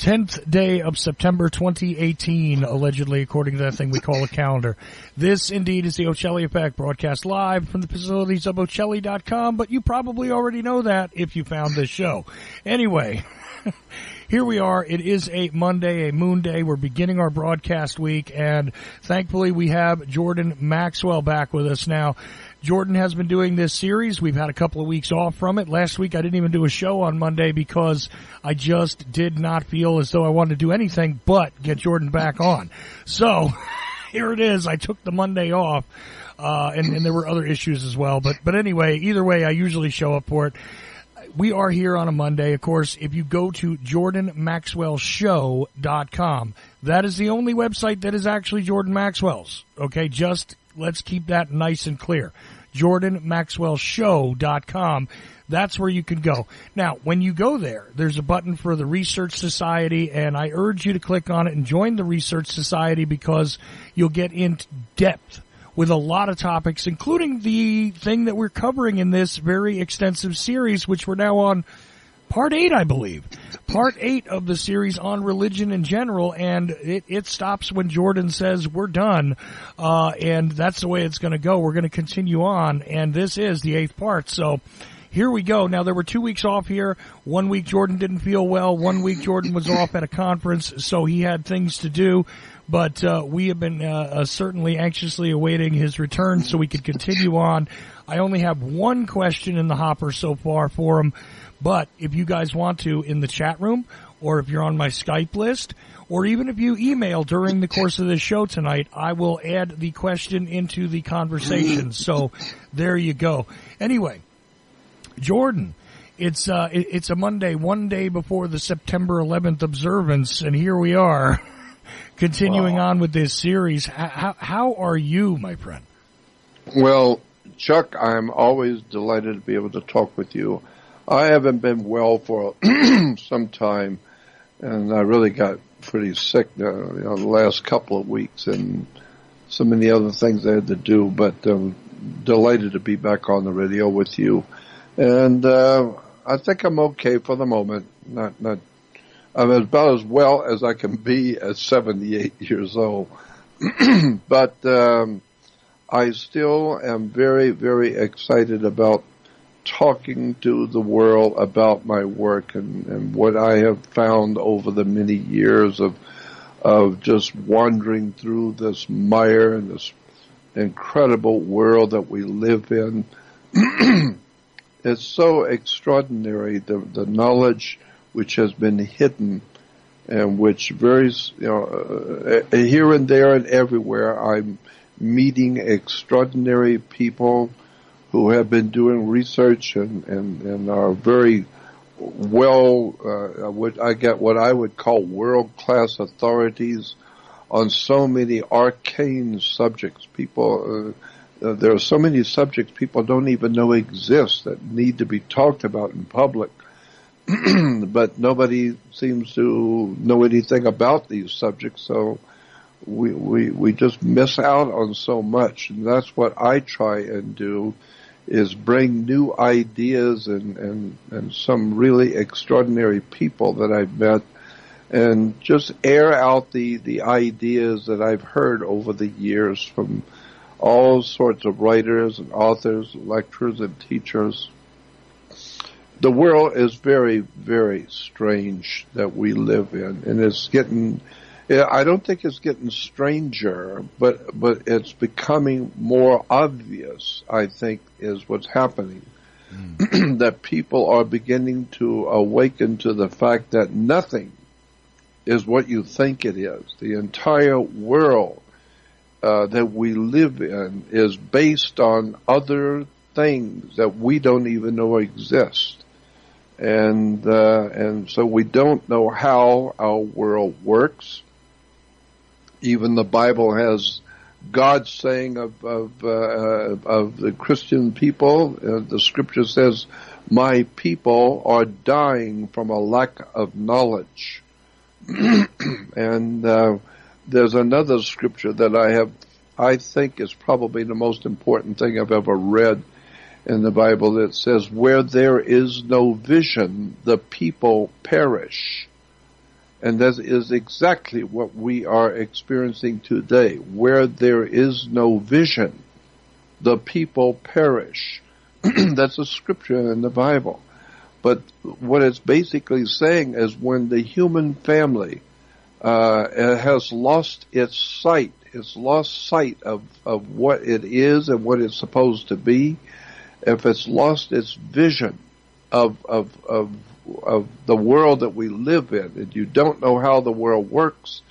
10th day of September 2018, allegedly, according to that thing we call a calendar. This indeed is the Ochelli Effect broadcast live from the facilities of Ochelli.com, but you probably already know that if you found this show. Anyway, here we are. It is a Monday, a moon day. We're beginning our broadcast week and thankfully we have Jordan Maxwell back with us now. Jordan has been doing this series. We've had a couple of weeks off from it. Last week I didn't even do a show on Monday because I just did not feel as though I wanted to do anything but get Jordan back on. So here it is. I took the Monday off. Uh, and, and there were other issues as well. But, but anyway, either way, I usually show up for it we are here on a Monday. Of course, if you go to jordanmaxwellshow.com, that is the only website that is actually Jordan Maxwell's. Okay, just let's keep that nice and clear. jordanmaxwellshow.com. That's where you can go. Now, when you go there, there's a button for the Research Society, and I urge you to click on it and join the Research Society because you'll get in depth with a lot of topics, including the thing that we're covering in this very extensive series, which we're now on part eight, I believe. Part eight of the series on religion in general, and it, it stops when Jordan says we're done, uh, and that's the way it's going to go. We're going to continue on, and this is the eighth part. So here we go. Now there were two weeks off here. One week Jordan didn't feel well. One week Jordan was off at a conference, so he had things to do. But uh, we have been uh, uh, certainly anxiously awaiting his return so we could continue on. I only have one question in the hopper so far for him. But if you guys want to in the chat room, or if you're on my Skype list, or even if you email during the course of the show tonight, I will add the question into the conversation. So there you go. Anyway, Jordan, it's uh, it's a Monday, one day before the September 11th observance, and here we are, continuing wow. on with this series. How how are you, my friend? Well, Chuck, I'm always delighted to be able to talk with you. I haven't been well for some time, and I really got pretty sick uh, you know, the last couple of weeks, and so many other things I had to do. But I'm delighted to be back on the radio with you, and uh, I think I'm okay for the moment. Not not I'm about as well as I can be at 78 years old, but um, I still am very very excited about talking to the world about my work and, and what I have found over the many years of of just wandering through this mire and this incredible world that we live in. it's so extraordinary the the knowledge which has been hidden and which very you know uh, here and there and everywhere I'm meeting extraordinary people who have been doing research and, and, and are very well, uh, what I get what I would call world class authorities on so many arcane subjects. People, uh, uh, there are so many subjects people don't even know exist that need to be talked about in public. but nobody seems to know anything about these subjects, so we, we, we just miss out on so much. And that's what I try and do is bring new ideas and, and, and some really extraordinary people that I've met and just air out the, the ideas that I've heard over the years from all sorts of writers and authors, lecturers and teachers. The world is very, very strange that we live in and it's getting I don't think it's getting stranger, but but it's becoming more obvious. I think is what's happening. Mm. that people are beginning to awaken to the fact that nothing is what you think it is. The entire world uh, that we live in is based on other things that we don't even know exist. And uh, and so we don't know how our world works even the Bible has God saying of of, uh, of the Christian people. Uh, the Scripture says, "My people are dying from a lack of knowledge." and uh, there's another Scripture that I have, I think, is probably the most important thing I've ever read in the Bible that says, "Where there is no vision, the people perish." And that is exactly what we are experiencing today. Where there is no vision, the people perish. That's a scripture in the Bible. But what it's basically saying is when the human family uh, has lost its sight, it's lost sight of, of what it is and what it's supposed to be, if it's lost its vision of, of, of, of the world that we live in, and you don't know how the world works,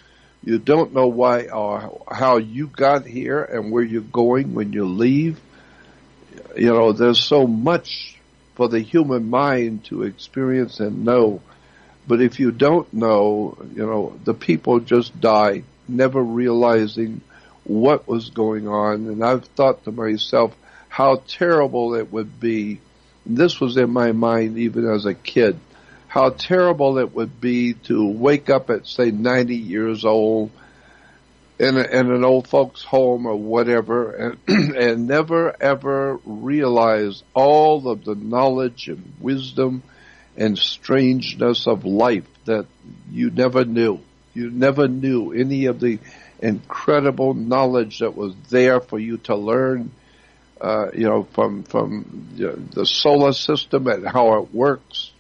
you don't know why or how you got here and where you're going when you leave. You know, there's so much for the human mind to experience and know. But if you don't know, you know, the people just die, never realizing what was going on. And I've thought to myself how terrible it would be. This was in my mind even as a kid. How terrible it would be to wake up at say 90 years old in, a, in an old folks home or whatever and, and never ever realize all of the knowledge and wisdom and strangeness of life that you never knew. You never knew any of the incredible knowledge that was there for you to learn, uh, you know, from, from the solar system and how it works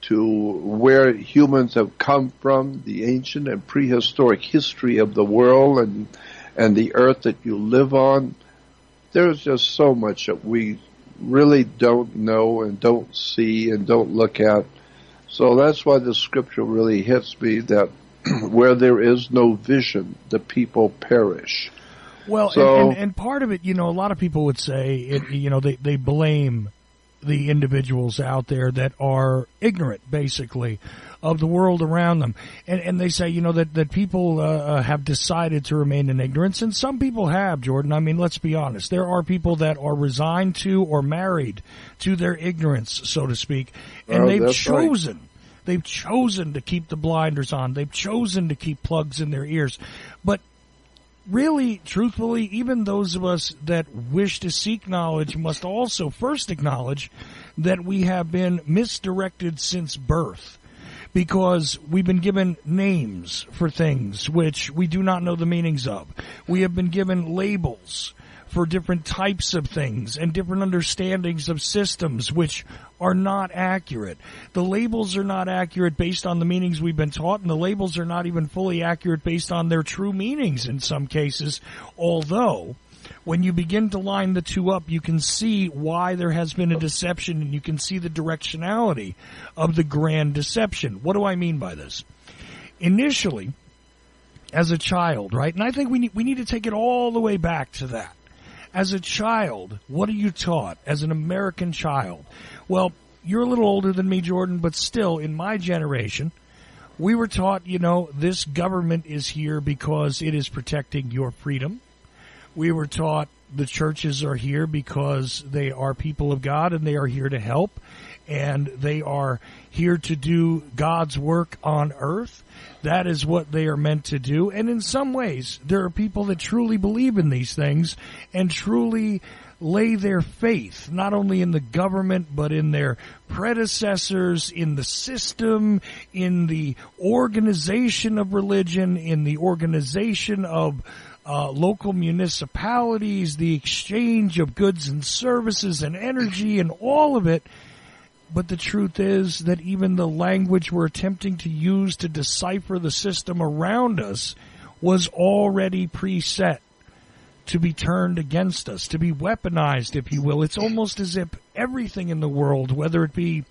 to where humans have come from, the ancient and prehistoric history of the world and, and the earth that you live on. There's just so much that we really don't know and don't see and don't look at. So that's why the scripture really hits me that where there is no vision, the people perish. Well, so, and, and, and, part of it, you know, a lot of people would say, it, you know, they, they blame the individuals out there that are ignorant, basically, of the world around them. And, and they say, you know, that, that people uh, uh, have decided to remain in ignorance, and some people have, Jordan. I mean, let's be honest. There are people that are resigned to or married to their ignorance, so to speak, and oh, they've chosen. Right. They've chosen to keep the blinders on. They've chosen to keep plugs in their ears. But really, truthfully, even those of us that wish to seek knowledge must also first acknowledge that we have been misdirected since birth because we've been given names for things which we do not know the meanings of. We have been given labels for different types of things and different understandings of systems which are not accurate. The labels are not accurate based on the meanings we've been taught and the labels are not even fully accurate based on their true meanings in some cases, although when you begin to line the two up, you can see why there has been a deception and you can see the directionality of the grand deception. What do I mean by this? Initially, as a child, right? And I think we need, we need to take it all the way back to that. As a child, what are you taught as an American child? Well, you're a little older than me, Jordan, but still, in my generation, we were taught, you know, this government is here because it is protecting your freedom. We were taught the churches are here because they are people of God and they are here to help and they are here to do God's work on earth. That is what they are meant to do. And in some ways, there are people that truly believe in these things and truly lay their faith not only in the government but in their predecessors, in the system, in the organization of religion, in the organization of uh, local municipalities, the exchange of goods and services and energy and all of it but the truth is that even the language we're attempting to use to decipher the system around us was already preset to be turned against us, to be weaponized, if you will. It's almost as if everything in the world, whether it be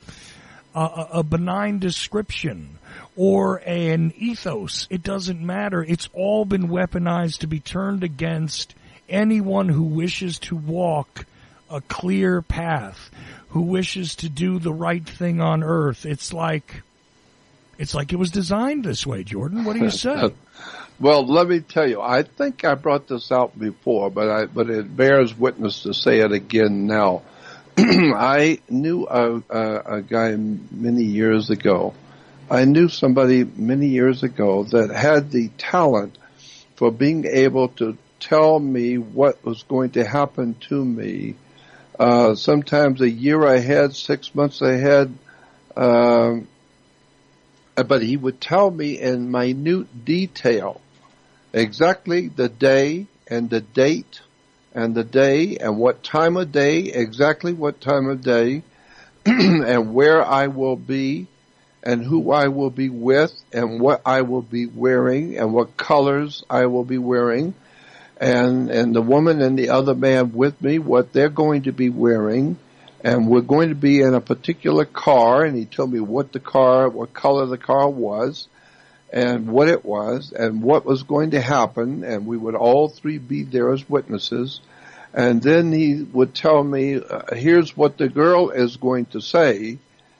a, a benign description or an ethos, it doesn't matter. It's all been weaponized to be turned against anyone who wishes to walk a clear path, who wishes to do the right thing on earth. It's like, it's like it was designed this way, Jordan. What do you say? well, let me tell you, I think I brought this out before, but I, but it bears witness to say it again now. I knew a, a, a guy many years ago. I knew somebody many years ago that had the talent for being able to tell me what was going to happen to me uh, sometimes a year ahead, six months ahead. Um, but he would tell me in minute detail exactly the day and the date and the day and what time of day, exactly what time of day, and where I will be and who I will be with and what I will be wearing and what colors I will be wearing and, and the woman and the other man with me, what they're going to be wearing. And we're going to be in a particular car and he told me what the car, what color the car was and what it was and what was going to happen. And we would all three be there as witnesses. And then he would tell me uh, here's what the girl is going to say.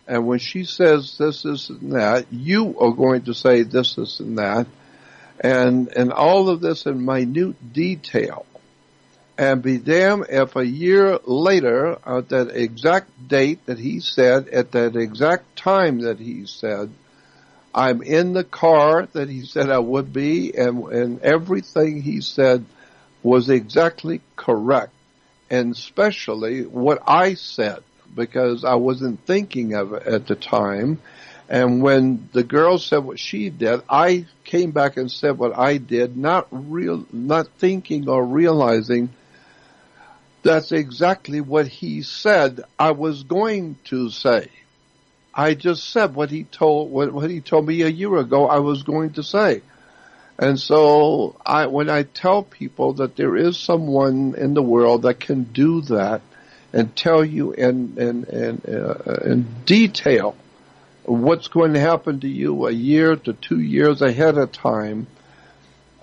And when she says this, this, and that, you are going to say this, this, and that. And, and all of this in minute detail. And be damned if a year later, at that exact date that he said, at that exact time that he said, I'm in the car that he said I would be, and, and everything he said was exactly correct. And especially what I said because I wasn't thinking of it at the time. And when the girl said what she did, I came back and said what I did, not real, not thinking or realizing that's exactly what he said I was going to say. I just said what he told, what, what he told me a year ago I was going to say. And so I, when I tell people that there is someone in the world that can do that, and tell you in in in, uh, in detail what's going to happen to you a year to two years ahead of time.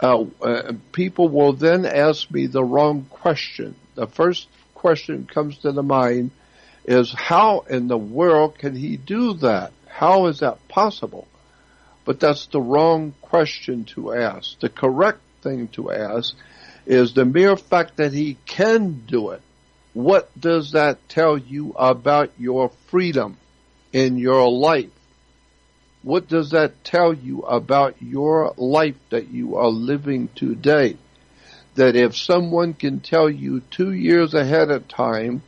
Uh, uh, people will then ask me the wrong question. The first question comes to the mind is how in the world can he do that? How is that possible? But that's the wrong question to ask. The correct thing to ask is the mere fact that he can do it what does that tell you about your freedom in your life? What does that tell you about your life that you are living today? That if someone can tell you two years ahead of time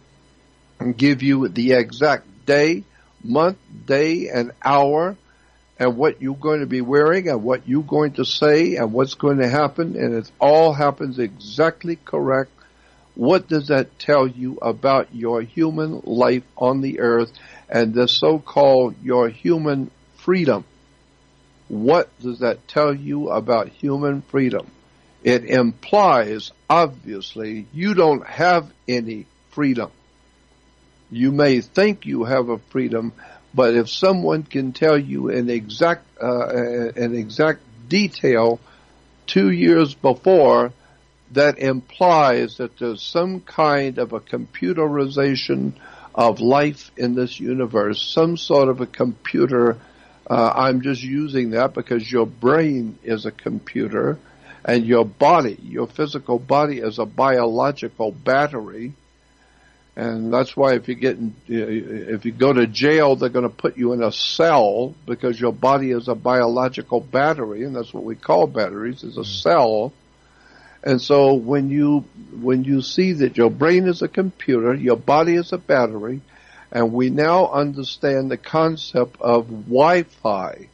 and give you the exact day, month, day, and hour, and what you're going to be wearing and what you're going to say and what's going to happen, and it all happens exactly correct what does that tell you about your human life on the earth and the so-called your human freedom? What does that tell you about human freedom? It implies, obviously, you don't have any freedom. You may think you have a freedom, but if someone can tell you in exact, uh, in exact detail two years before that implies that there's some kind of a computerization of life in this universe, some sort of a computer. Uh, I'm just using that because your brain is a computer and your body, your physical body is a biological battery. And that's why if you get in, if you go to jail, they're going to put you in a cell because your body is a biological battery, and that's what we call batteries, is a cell and so when you when you see that your brain is a computer, your body is a battery, and we now understand the concept of Wi-Fi,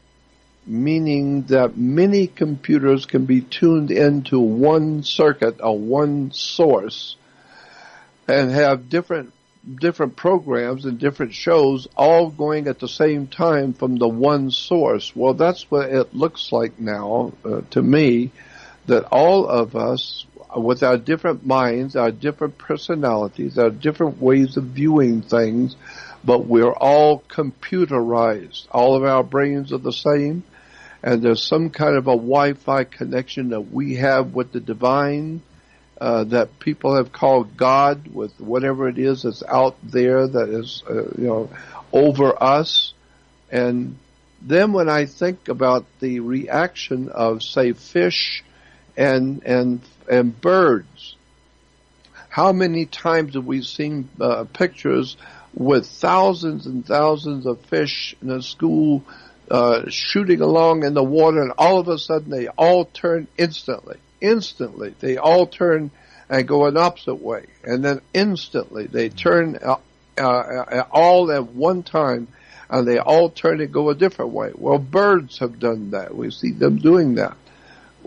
meaning that many computers can be tuned into one circuit or one source and have different different programs and different shows all going at the same time from the one source. Well, that's what it looks like now uh, to me that all of us, with our different minds, our different personalities, our different ways of viewing things, but we're all computerized. All of our brains are the same, and there's some kind of a Wi-Fi connection that we have with the divine, uh, that people have called God, with whatever it is that's out there that is, uh, you know, over us. And then when I think about the reaction of, say, fish and and and birds. How many times have we seen uh, pictures with thousands and thousands of fish in a school uh, shooting along in the water, and all of a sudden they all turn instantly. Instantly, they all turn and go an opposite way, and then instantly they turn uh, uh all at one time and they all turn and go a different way. Well, birds have done that. We see them doing that.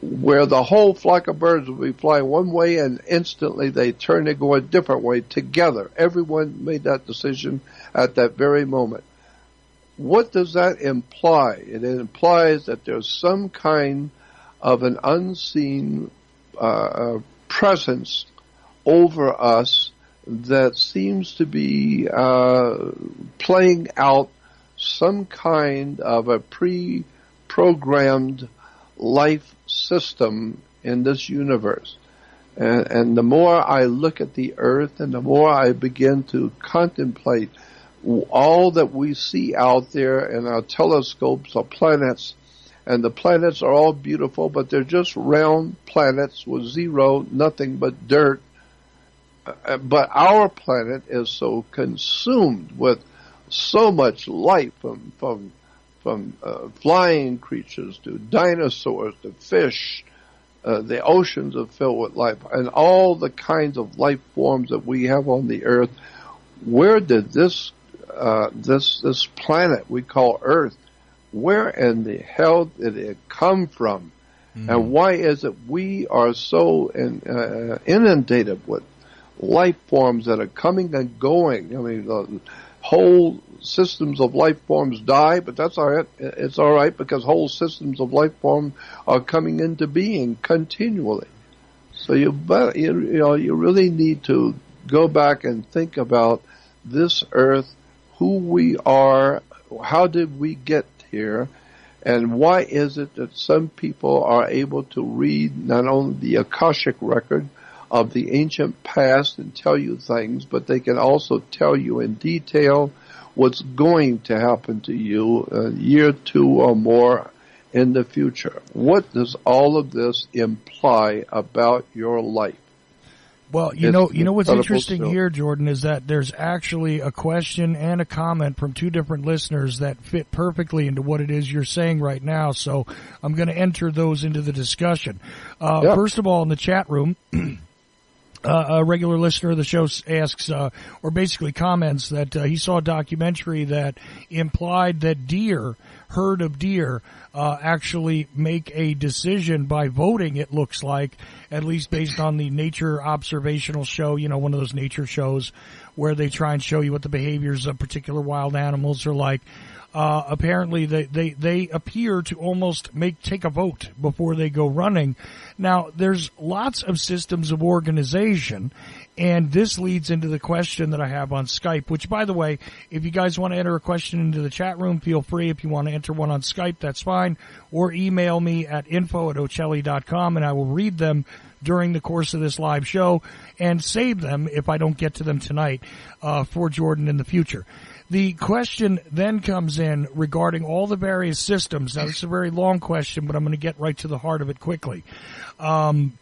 Where the whole flock of birds will be flying one way and instantly they turn and go a different way together. Everyone made that decision at that very moment. What does that imply? It implies that there's some kind of an unseen uh, uh presence over us that seems to be uh, playing out some kind of a pre-programmed life system in this universe. And, and, the more I look at the earth and the more I begin to contemplate all that we see out there in our telescopes of planets, and the planets are all beautiful, but they're just round planets with zero, nothing but dirt. Uh, but our planet is so consumed with so much life from from from uh, flying creatures to dinosaurs to fish. Uh, the oceans are filled with life, and all the kinds of life forms that we have on the earth. Where did this uh, this this planet we call Earth? Where in the hell did it come from? Mm-hmm. And why is it we are so in, uh, inundated with life forms that are coming and going? I mean, the whole systems of life forms die, but that's all right. It's all right because whole systems of life form are coming into being continually. So you, you, you know, you really need to go back and think about this earth, who we are, how did we get here, and why is it that some people are able to read not only the Akashic record of the ancient past and tell you things, but they can also tell you in detail what's going to happen to you a year, two or more in the future. What does all of this imply about your life? Well, you it's know, you know what's interesting still. here, Jordan, is that there's actually a question and a comment from two different listeners that fit perfectly into what it is you're saying right now. So I'm going to enter those into the discussion. Uh, yeah. First of all, in the chat room. uh, a regular listener of the show asks, uh, or basically comments that uh, he saw a documentary that implied that deer, herd of deer, uh, actually make a decision by voting. It looks like, at least based on the nature observational show, you know, one of those nature shows where they try and show you what the behaviors of particular wild animals are like uh, apparently they, they, they appear to almost make take a vote before they go running. Now, there's lots of systems of organization, and this leads into the question that I have on Skype, which by the way, if you guys want to enter a question into the chat room, feel free. If you want to enter one on Skype, that's fine. Or email me at info at ochelli.com and I will read them during the course of this live show and save them if I don't get to them tonight, uh, for Jordan in the future. The question then comes in regarding all the various systems. Now, is a very long question, but I'm going to get right to the heart of it quickly. Um,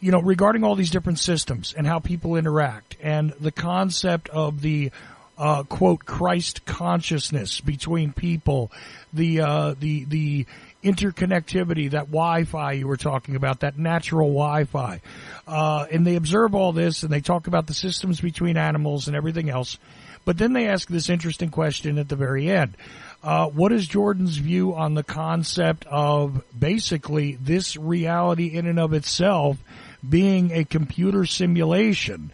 you know, regarding all these different systems and how people interact and the concept of the uh, quote Christ consciousness between people, the uh, the the interconnectivity, that Wi-Fi you were talking about, that natural Wi-Fi, uh, and they observe all this and they talk about the systems between animals and everything else. But then they ask this interesting question at the very end. Uh, what is Jordan's view on the concept of basically this reality in and of itself being a computer simulation?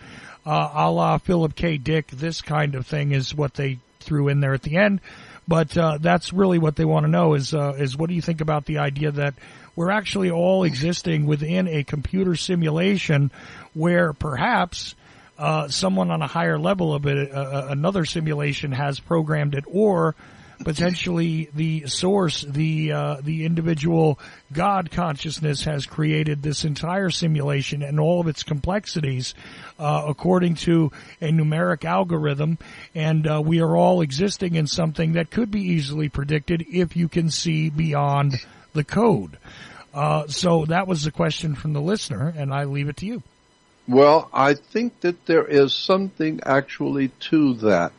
Uh, a la Philip K. Dick, this kind of thing is what they threw in there at the end. But uh, that's really what they want to know is uh, is what do you think about the idea that we're actually all existing within a computer simulation where perhaps uh, someone on a higher level of it, uh, uh, another simulation has programmed it, or potentially the source, the uh, the individual God consciousness has created this entire simulation and all of its complexities uh, according to a numeric algorithm, and uh, we are all existing in something that could be easily predicted if you can see beyond the code. Uh, so that was the question from the listener, and I leave it to you. Well, I think that there is something actually to that.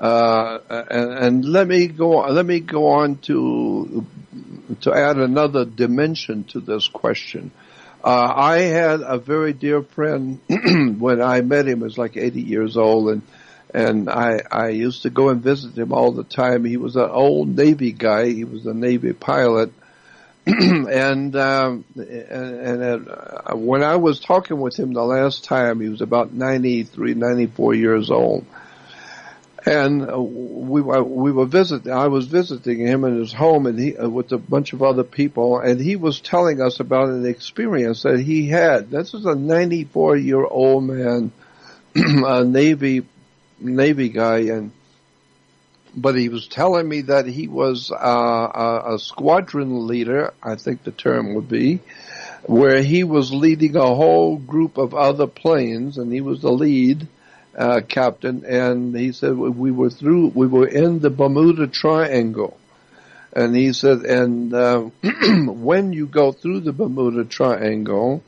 Uh, and, and, let me go. Let me go on to to add another dimension to this question. Uh, I had a very dear friend when I met him. Was like 80 years old, and and I I used to go and visit him all the time. He was an old Navy guy. He was a Navy pilot, and um, and, and uh, when I was talking with him the last time, he was about 93, 94 years old. And uh, we were we were visiting. I was visiting him in his home, and he uh, with a bunch of other people, and he was telling us about an experience that he had. This is a 94 year old man, a Navy Navy guy, and but he was telling me that he was uh, a, a squadron leader. I think the term would be where he was leading a whole group of other planes, and he was the lead uh, captain. And he said we were through, we were in the Bermuda Triangle, and he said, and uh, when you go through the Bermuda Triangle,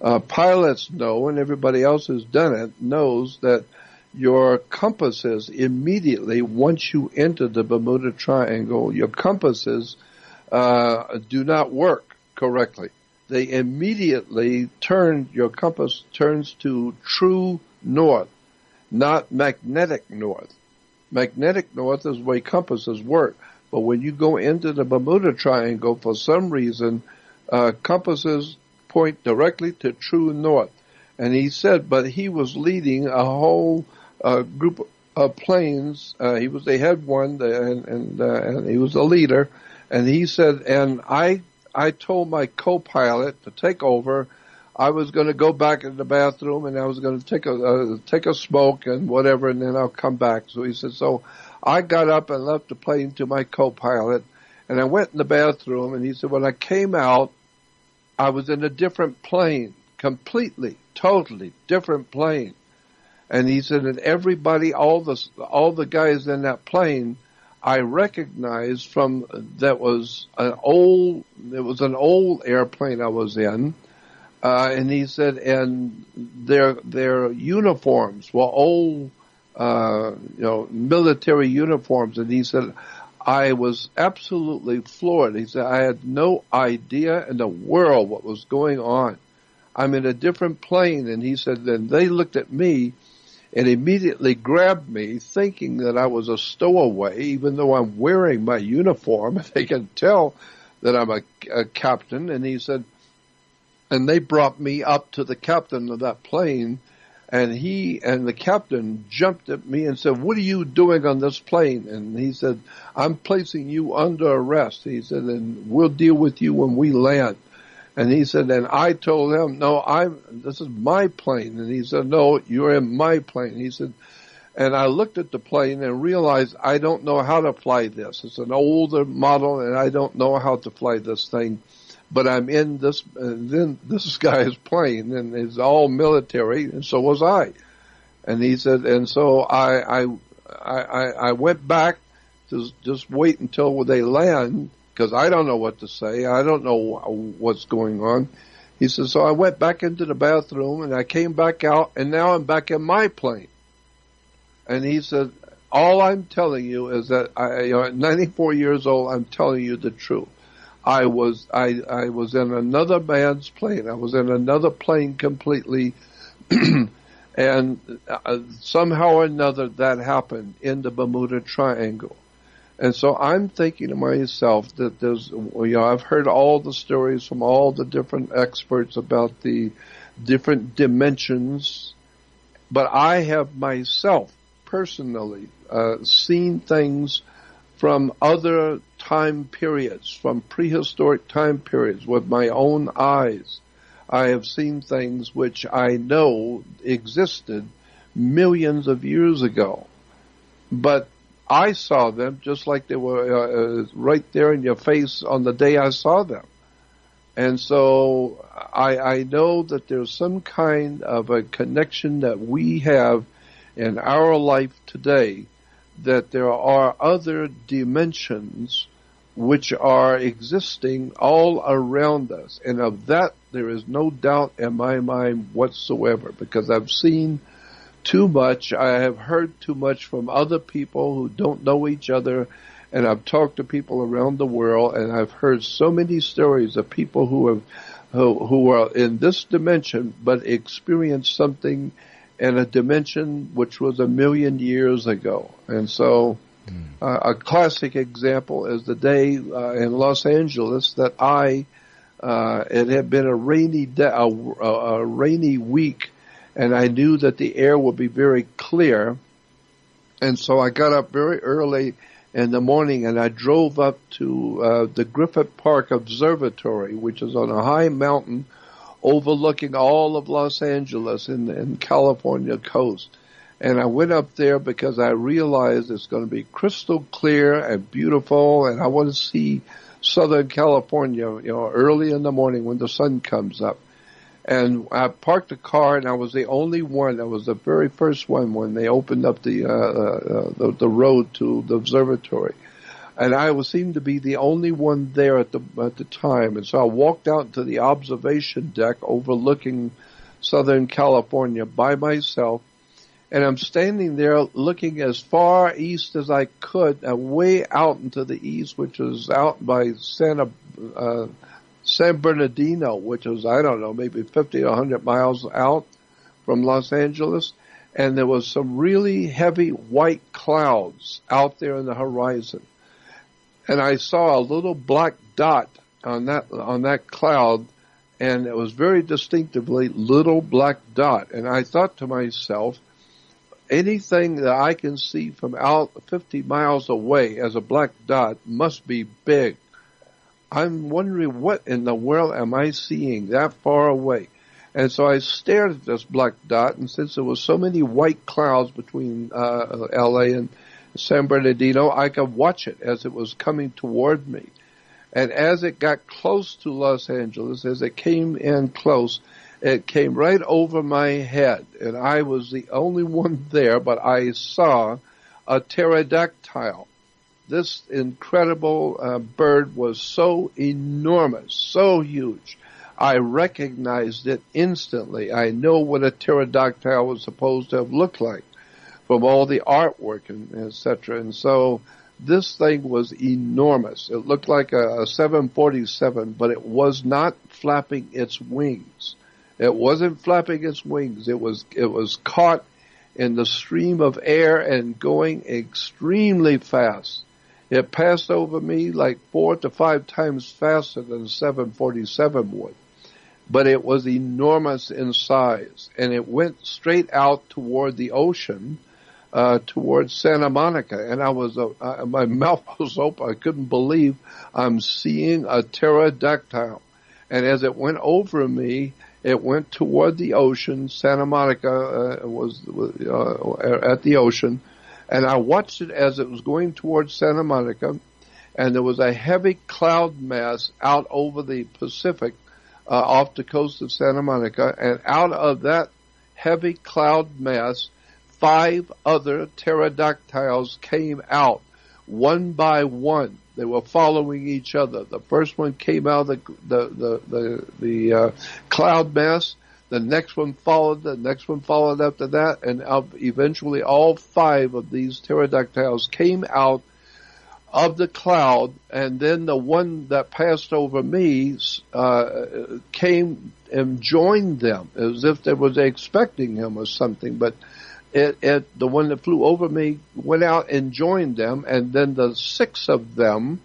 uh, pilots know, and everybody else who's done it knows that your compasses immediately once you enter the Bermuda Triangle, your compasses uh, do not work correctly. They immediately turn your compass turns to true north, not magnetic north. Magnetic north is the way compasses work, but when you go into the Bermuda Triangle, for some reason, uh, compasses point directly to true north. And he said, but he was leading a whole a group of planes. Uh, he was they had one, and and, uh, and he was the leader. And he said, and I I told my co-pilot to take over. I was going to go back in the bathroom and I was going to take a uh, take a smoke and whatever, and then I'll come back. So he said, so I got up and left the plane to my co-pilot, and I went in the bathroom. And he said, when I came out, I was in a different plane, completely, totally different plane. And he said, and everybody, all the all the guys in that plane, I recognized from that was an old. It was an old airplane I was in, uh, and he said, and their their uniforms were old, uh, you know, military uniforms. And he said, I was absolutely floored. He said, I had no idea in the world what was going on. I'm in a different plane. And he said, then they looked at me and immediately grabbed me thinking that I was a stowaway, even though I'm wearing my uniform. They can tell that I'm a, a, captain. And he said, and they brought me up to the captain of that plane and he and the captain jumped at me and said, what are you doing on this plane? And he said, I'm placing you under arrest. He said, and we'll deal with you when we land. And he said, and I told him, no, I'm, this is my plane. And he said, no, you're in my plane. He said, and I looked at the plane and realized I don't know how to fly this. It's an older model and I don't know how to fly this thing. But I'm in this, uh, then this guy's plane and it's all military and so was I. And he said, and so I, I, I, I went back to just wait until they land because I don't know what to say. I don't know what's going on. He says, so I went back into the bathroom and I came back out and now I'm back in my plane. And he said, all I'm telling you is that I, you know, at 94 years old, I'm telling you the truth. I was, I, I was in another man's plane. I was in another plane completely. and uh, somehow or another that happened in the Bermuda Triangle. And so I'm thinking to myself that there's, you know, I've heard all the stories from all the different experts about the different dimensions, but I have myself personally uh, seen things from other time periods, from prehistoric time periods with my own eyes. I have seen things which I know existed millions of years ago. But I saw them just like they were uh, uh, right there in your face on the day I saw them. And so I, I know that there's some kind of a connection that we have in our life today that there are other dimensions which are existing all around us. And of that, there is no doubt in my mind whatsoever because I've seen too much. I have heard too much from other people who don't know each other, and I've talked to people around the world, and I've heard so many stories of people who have who, who are in this dimension but experienced something in a dimension which was a million years ago. And so, mm. uh, a classic example is the day uh, in Los Angeles that I, uh, it had been a rainy day, a, a, rainy week, and I knew that the air would be very clear. And so I got up very early in the morning and I drove up to uh, the Griffith Park Observatory, which is on a high mountain overlooking all of Los Angeles in, in California coast. And I went up there because I realized it's going to be crystal clear and beautiful and I want to see Southern California, you know, early in the morning when the sun comes up. And I parked the car and I was the only one, I was the very first one when they opened up the, uh, uh, the, the road to the observatory. And I was seemed to be the only one there at the at the time. And so I walked out to the observation deck overlooking Southern California by myself, and I'm standing there looking as far east as I could, uh, way out into the east, which is out by Santa uh, San Bernardino, which was I don't know maybe 50 or 100 miles out from Los Angeles. And there was some really heavy white clouds out there in the horizon and I saw a little black dot on that on that cloud, and it was very distinctively little black dot. And I thought to myself, anything that I can see from out 50 miles away as a black dot must be big. I'm wondering what in the world am I seeing that far away? And so I stared at this black dot, and since there was so many white clouds between uh, L.A. and San Bernardino, I could watch it as it was coming toward me. And as it got close to Los Angeles, as it came in close, it came right over my head. And I was the only one there, but I saw a pterodactyl. This incredible uh, bird was so enormous, so huge. I recognized it instantly. I know what a pterodactyl was supposed to have looked like from all the artwork and etc. And so this thing was enormous. It looked like a, a 747, but it was not flapping its wings. It wasn't flapping its wings. It was it was caught in the stream of air and going extremely fast. It passed over me like four to five times faster than a 747 would. But it was enormous in size and it went straight out toward the ocean uh, towards Santa Monica, and I was uh, my mouth was open. I couldn't believe I'm seeing a pterodactyl, and as it went over me, it went toward the ocean. Santa Monica uh, was uh, at the ocean, and I watched it as it was going towards Santa Monica, and there was a heavy cloud mass out over the Pacific, uh, off the coast of Santa Monica, and out of that heavy cloud mass five other pterodactyls came out one by one. They were following each other. The first one came out of the the the the, the uh, cloud mass. The next one followed. The next one followed after that, and eventually all five of these pterodactyls came out of the cloud, and then the one that passed over me uh, came and joined them as if they was expecting him or something. But it, it, the one that flew over me went out and joined them, and then the six of them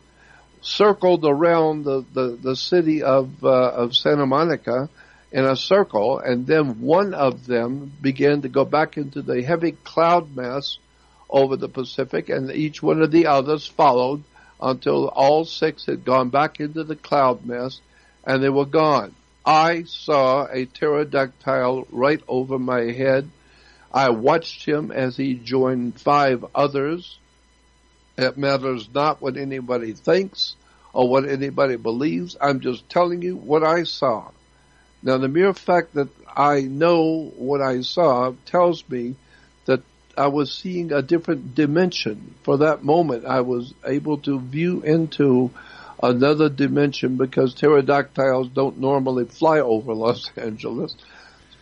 circled around the, the, the city of, uh, of Santa Monica in a circle, and then one of them began to go back into the heavy cloud mass over the Pacific, and each one of the others followed until all six had gone back into the cloud mass, and they were gone. I saw a pterodactyl right over my head I watched him as he joined five others. It matters not what anybody thinks or what anybody believes. I'm just telling you what I saw. Now, the mere fact that I know what I saw tells me that I was seeing a different dimension. For that moment, I was able to view into another dimension because pterodactyls don't normally fly over Los Angeles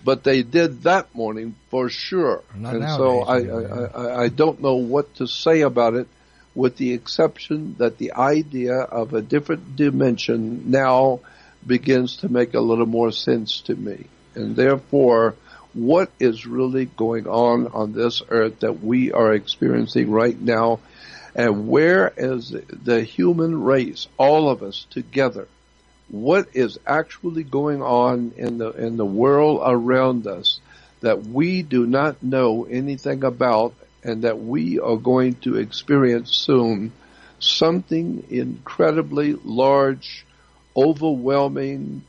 but they did that morning for sure. Not and nowadays, so I, I, I, I don't know what to say about it with the exception that the idea of a different dimension now begins to make a little more sense to me. And therefore, what is really going on on this earth that we are experiencing right now? And where is the human race, all of us together, what is actually going on in the, in the world around us that we do not know anything about and that we are going to experience soon? Something incredibly large, overwhelming.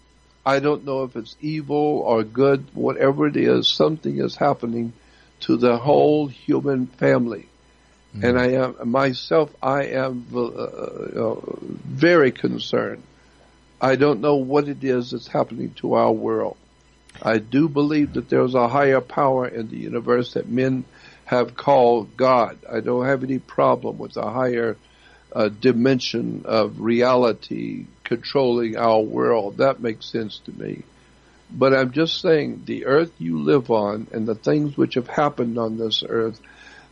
I don't know if it's evil or good, whatever it is, something is happening to the whole human family. Mm-hmm. And I am myself. I am uh, uh, very concerned. I don't know what it is that's happening to our world. I do believe that there's a higher power in the universe that men have called God. I don't have any problem with a higher uh, dimension of reality controlling our world. That makes sense to me. But I'm just saying the earth you live on and the things which have happened on this earth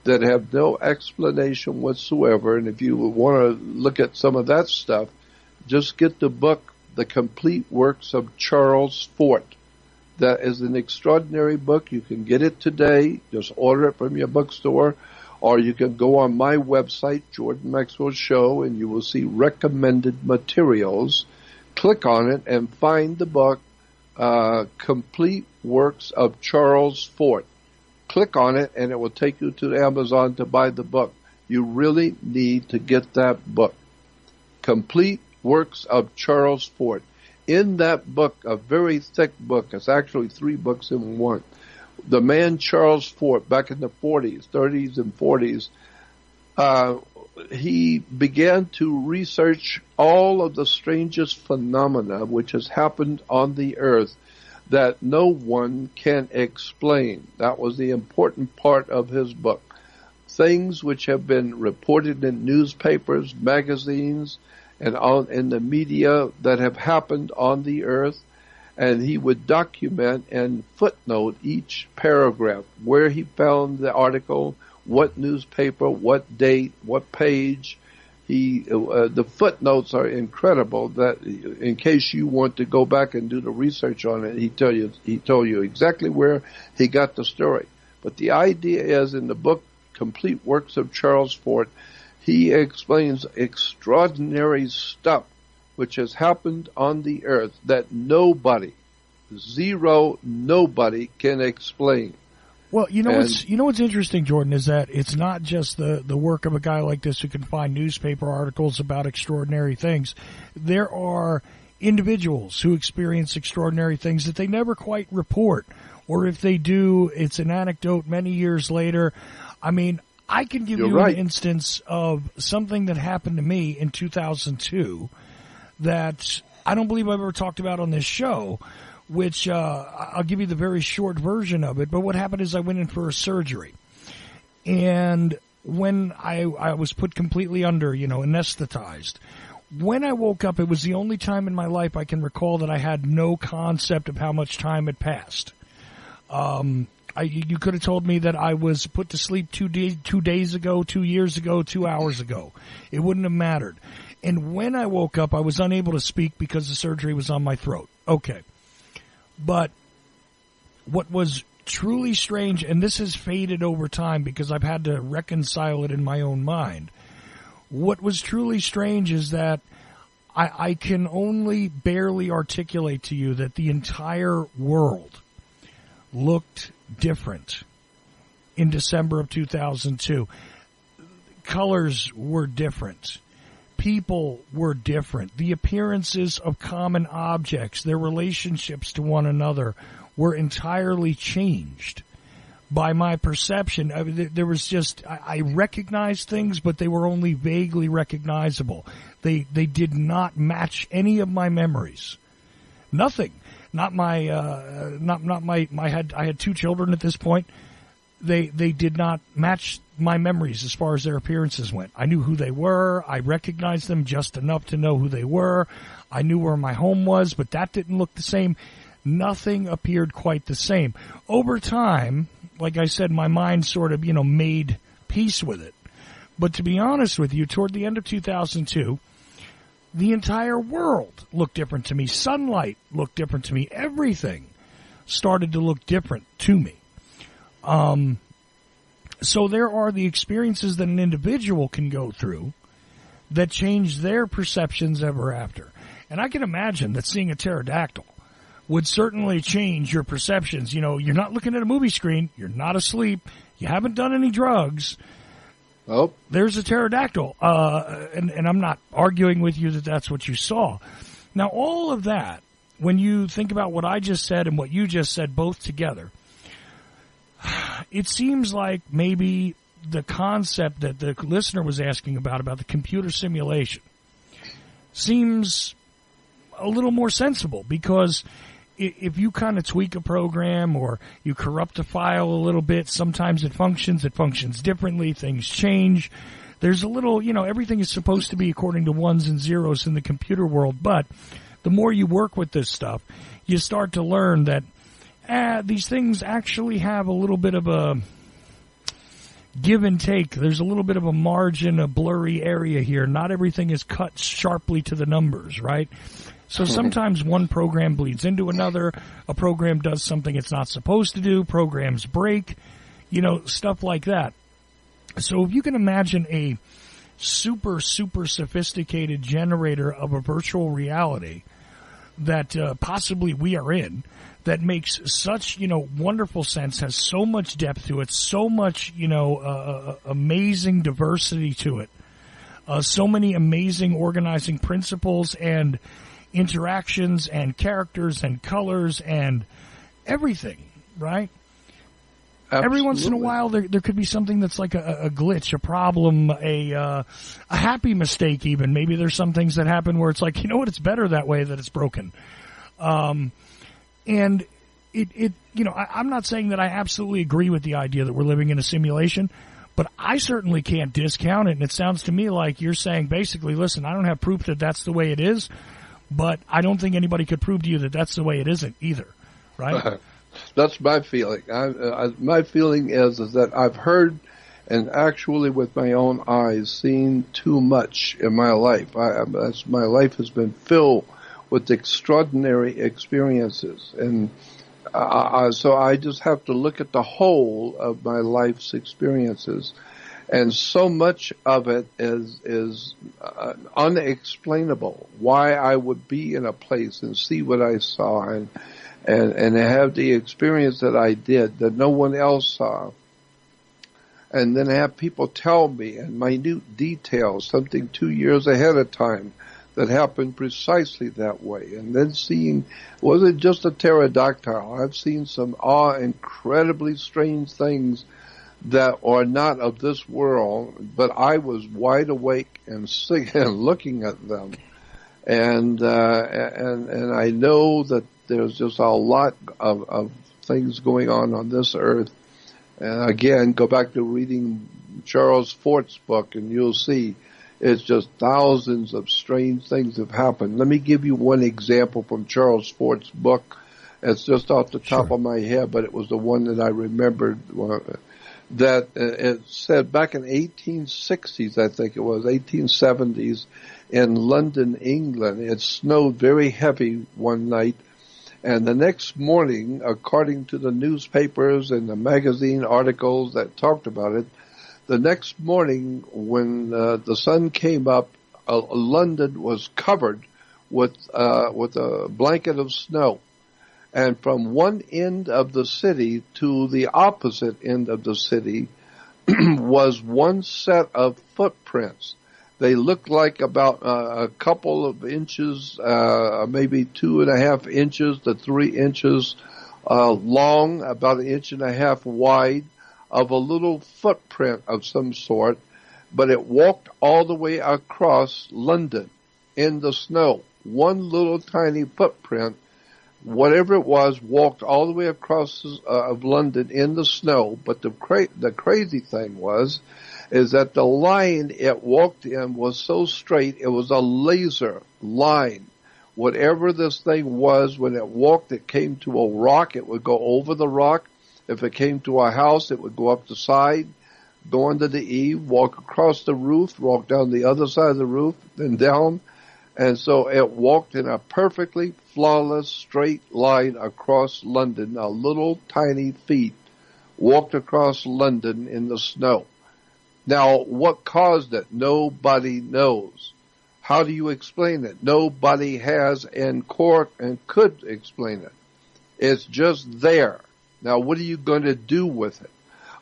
that have no explanation whatsoever. And if you want to look at some of that stuff, just get the book, The Complete Works of Charles Fort. That is an extraordinary book. You can get it today. Just order it from your bookstore. Or you can go on my website, Jordan Maxwell Show, and you will see recommended materials. Click on it and find the book, uh, Complete Works of Charles Fort click on it and it will take you to Amazon to buy the book. You really need to get that book. Complete Works of Charles Fort. In that book, a very thick book, it's actually three books in one. The man Charles Fort, back in the 40s, 30s and 40s, uh, he began to research all of the strangest phenomena which has happened on the earth that no one can explain. That was the important part of his book. Things which have been reported in newspapers, magazines, and on in the media that have happened on the earth, and he would document and footnote each paragraph where he found the article, what newspaper, what date, what page, he uh, the footnotes are incredible. That in case you want to go back and do the research on it, he tell you he told you exactly where he got the story. But the idea is in the book Complete Works of Charles Fort, he explains extraordinary stuff which has happened on the earth that nobody, zero nobody can explain. Well, you know and, what's you know what's interesting, Jordan, is that it's not just the the work of a guy like this who can find newspaper articles about extraordinary things. There are individuals who experience extraordinary things that they never quite report, or if they do, it's an anecdote many years later. I mean, I can give you right. an instance of something that happened to me in 2002 that I don't believe I've ever talked about on this show which uh, I'll give you the very short version of it. But what happened is I went in for a surgery, and when I I was put completely under, you know, anesthetized. When I woke up, it was the only time in my life I can recall that I had no concept of how much time had passed. Um, I, you could have told me that I was put to sleep two, day, two days ago, two years ago, two hours ago. It wouldn't have mattered. And when I woke up, I was unable to speak because the surgery was on my throat. Okay. But what was truly strange, and this has faded over time because I've had to reconcile it in my own mind. What was truly strange is that I, I can only barely articulate to you that the entire world looked different in December of 2002. Colors were different people were different. The appearances of common objects, their relationships to one another were entirely changed by my perception. I mean, there was just, I recognized things, but they were only vaguely recognizable. They, they did not match any of my memories. Nothing. Not my, uh, not, not my, my, I had, I had two children at this point. They, they did not match my memories as far as their appearances went. I knew who they were. I recognized them just enough to know who they were. I knew where my home was, but that didn't look the same. Nothing appeared quite the same. Over time, like I said, my mind sort of, you know, made peace with it. But to be honest with you, toward the end of 2002, the entire world looked different to me. Sunlight looked different to me. Everything. started to look different to me. Um, so there are the experiences that an individual can go through that change their perceptions ever after. And I can imagine that seeing a pterodactyl would certainly change your perceptions. You know, you're not looking at a movie screen, you're not asleep, you haven't done any drugs. Oh, there's a pterodactyl, uh, and, and I'm not arguing with you that that's what you saw. Now, all of that, when you think about what I just said and what you just said both together, it seems like maybe the concept that the listener was asking about, about the computer simulation, seems a little more sensible because if you kind of tweak a program or you corrupt a file a little bit, sometimes it functions, it functions differently, things change. There's a little, you know, everything is supposed to be according to ones and zeros in the computer world, but the more you work with this stuff, you start to learn that uh, these things actually have a little bit of a give and take. There's a little bit of a margin, a blurry area here. Not everything is cut sharply to the numbers, right? So sometimes one program bleeds into another. A program does something it's not supposed to do. Programs break, you know, stuff like that. So if you can imagine a super, super sophisticated generator of a virtual reality that uh, possibly we are in, that makes such you know wonderful sense, has so much depth to it, so much you know uh, uh, amazing diversity to it, uh, so many amazing organizing principles and interactions and characters and colors and everything, right? Absolutely. Every once in a while, there there could be something that's like a, a glitch, a problem, a uh, a happy mistake. Even maybe there's some things that happen where it's like, you know what, it's better that way that it's broken. Um, and it, it, you know, I, I'm not saying that I absolutely agree with the idea that we're living in a simulation, but I certainly can't discount it. And it sounds to me like you're saying basically, listen, I don't have proof that that's the way it is, but I don't think anybody could prove to you that that's the way it isn't either, right? that's my feeling. I, uh, I, my feeling is is that I've heard and actually with my own eyes seen too much in my life. I, my life has been filled with extraordinary experiences. And so I just have to look at the whole of my life's experiences. And so much of it is, is uh, unexplainable. Why I would be in a place and see what I saw and, and, and have the experience that I did that no one else saw and then have people tell me in minute details something two years ahead of time that happened precisely that way. And then seeing, was it just a pterodactyl? I've seen some awe, incredibly strange things that are not of this world, but I was wide awake and sick and looking at them. And, uh, and, and I know that there's just a lot of, of things going on on this earth. And again, go back to reading Charles Fort's book and you'll see it's just thousands of strange things have happened. Let me give you one example from Charles Fort's book. It's just off the top sure. of my head, but it was the one that I remembered. That uh, it said back in 1860s, I think it was 1870s, in London, England, it snowed very heavy one night, and the next morning, according to the newspapers and the magazine articles that talked about it, the next morning when uh, the sun came up, uh, London was covered with uh, with a blanket of snow, and from one end of the city to the opposite end of the city was one set of footprints. They looked like about uh, a couple of inches, uh, maybe two and a half inches to three inches uh, long, about an inch and a half wide of a little footprint of some sort, but it walked all the way across London in the snow. One little tiny footprint, whatever it was, walked all the way across uh, of London in the snow. But the cra- the crazy thing was, is that the line it walked in was so straight, it was a laser line. Whatever this thing was, when it walked, it came to a rock, it would go over the rock, if it came to our house, it would go up the side, go under the eave, walk across the roof, walk down the other side of the roof, then down. And so it walked in a perfectly flawless straight line across London, a little tiny feet walked across London in the snow. Now, what caused it? Nobody knows. How do you explain it? Nobody has in court and could explain it. It's just there. Now, what are you going to do with it?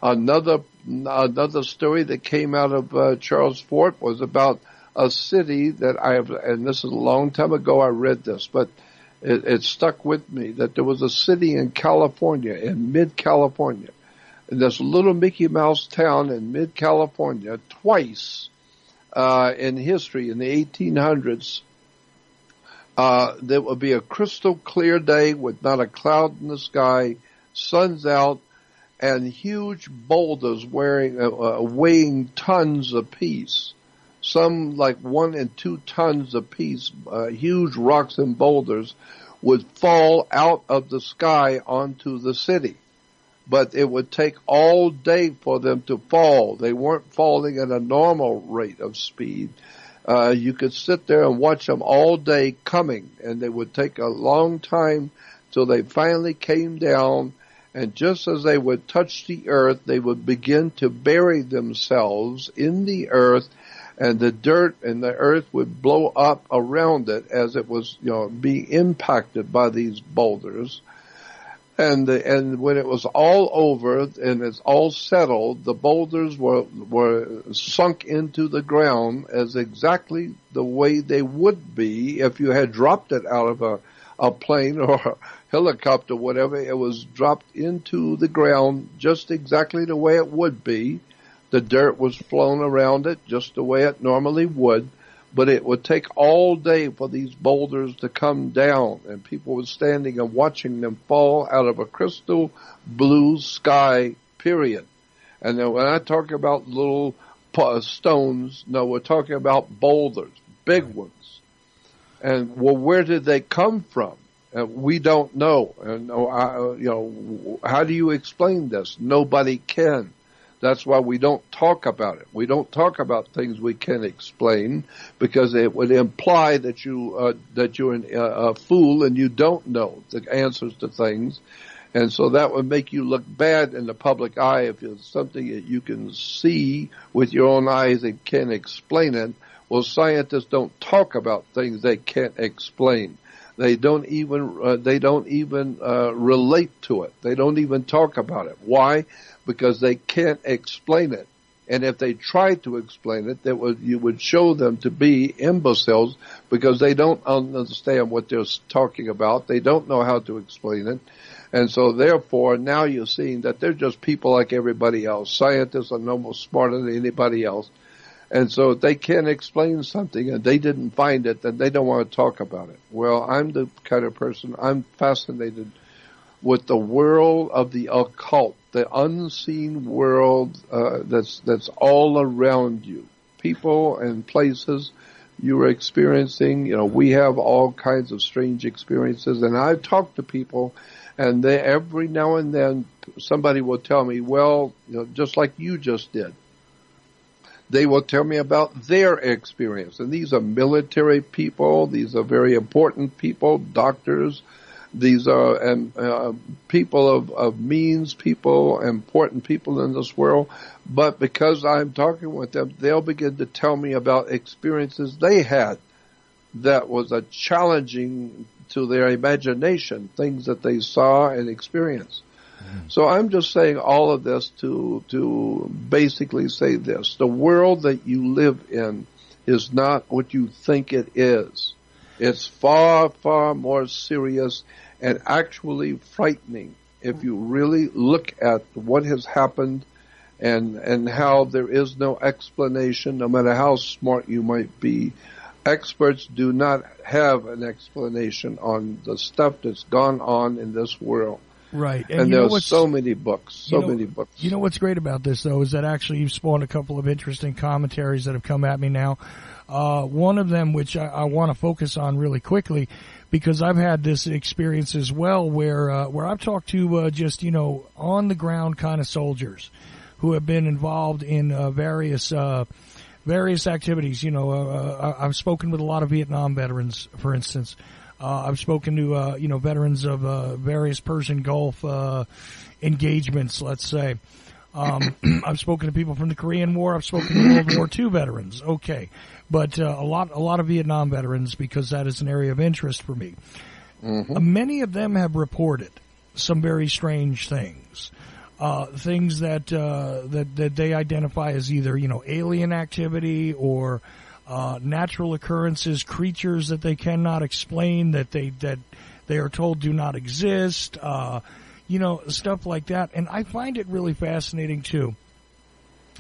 Another another story that came out of uh, Charles Fort was about a city that I have, and this is a long time ago. I read this, but it, it stuck with me that there was a city in California, in mid California, in this little Mickey Mouse town in mid California, twice uh, in history in the 1800s. Uh, there would be a crystal clear day with not a cloud in the sky, sun's out, and huge boulders wearing, uh, uh, weighing tons apiece. Some like one and two tons apiece, uh, huge rocks and boulders would fall out of the sky onto the city. But it would take all day for them to fall. They weren't falling at a normal rate of speed. Uh, you could sit there and watch them all day coming, and they would take a long time till they finally came down and just as they would touch the earth, they would begin to bury themselves in the earth and the dirt and the earth would blow up around it as it was, you know, being impacted by these boulders. And the, and when it was all over and it's all settled, the boulders were were sunk into the ground as exactly the way they would be if you had dropped it out of a a plane or helicopter, whatever, it was dropped into the ground just exactly the way it would be. The dirt was flown around it just the way it normally would, but it would take all day for these boulders to come down and people were standing and watching them fall out of a crystal blue sky, period. And then when I talk about little uh, stones, no, we're talking about boulders, big ones. And well, where did they come from? Uh, we don't know. And uh, you know, how do you explain this? Nobody can. That's why we don't talk about it. We don't talk about things we can explain because it would imply that you uh, that you're an, uh, a fool and you don't know the answers to things, and so that would make you look bad in the public eye if it's something that you can see with your own eyes and can explain it. Well, scientists don't talk about things they can't explain. They don't even uh, they don't even uh, relate to it. They don't even talk about it. Why? Because they can't explain it. And if they tried to explain it, that would you would show them to be imbeciles because they don't understand what they're talking about. They don't know how to explain it. And so therefore now you're seeing that they're just people like everybody else. Scientists are no more smarter than anybody else. And so if they can't explain something and they didn't find it, then they don't want to talk about it. Well, I'm the kind of person, I'm fascinated with the world of the occult, the unseen world uh, that's that's all around you. People and places you are experiencing. You know, we have all kinds of strange experiences, and I've talked to people, and they every now and then somebody will tell me, well, you know, just like you just did they will tell me about their experience. And these are military people. These are very important people, doctors. These are and uh, people of, of means, people, important people in this world. But because I'm talking with them, they'll begin to tell me about experiences they had that was a challenging to their imagination, things that they saw and experienced. So I'm just saying all of this to, to basically say this. The world that you live in is not what you think it is. It's far, far more serious and actually frightening if you really look at what has happened and, and how there is no explanation, no matter how smart you might be. Experts do not have an explanation on the stuff that's gone on in this world. Right. And, and there's so many books, so you know, many books. You know what's great about this though is that actually you've spawned a couple of interesting commentaries that have come at me now. Uh, one of them, which I, I want to focus on really quickly, because I've had this experience as well, where uh, where I've talked to uh, just you know on the ground kind of soldiers who have been involved in uh, various uh, various activities. You know, uh, I've spoken with a lot of Vietnam veterans, for instance. Uh, I've spoken to uh, you know veterans of uh, various Persian Gulf uh, engagements. Let's say um, I've spoken to people from the Korean War. I've spoken to World War II veterans. Okay, but uh, a lot a lot of Vietnam veterans because that is an area of interest for me. Mm-hmm. many of them have reported some very strange things. Uh, things that uh, that that they identify as either you know alien activity or uh, natural occurrences, creatures that they cannot explain, that they that they are told do not exist, uh, you know, stuff like that. And I find it really fascinating too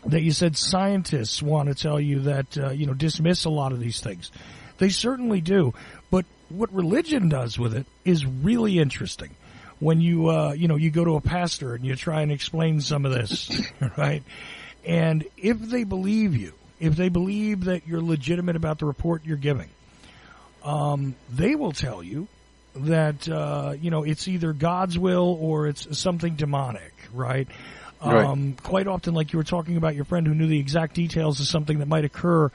that you said scientists want to tell you that uh, you know dismiss a lot of these things. They certainly do, but what religion does with it is really interesting. When you uh, you know you go to a pastor and you try and explain some of this, right? And if they believe you, if they believe that you're legitimate about the report you're giving, um, they will tell you that uh, you know it's either God's will or it's something demonic, right? right. Um, quite often, like you were talking about your friend who knew the exact details of something that might occur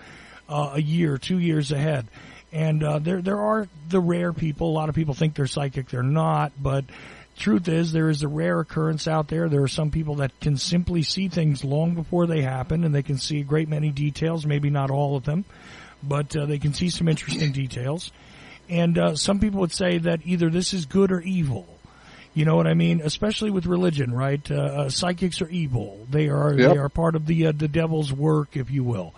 uh, a year, two years ahead. And uh, there, there are the rare people. A lot of people think they're psychic. They're not, but truth is there is a rare occurrence out there. There are some people that can simply see things long before they happen and they can see a great many details, maybe not all of them, but uh, they can see some interesting details. And uh, some people would say that either this is good or evil. You know what I mean? Especially with religion, right? Uh, uh psychics are evil. They are yep. they are part of the uh, the devil's work, if you will.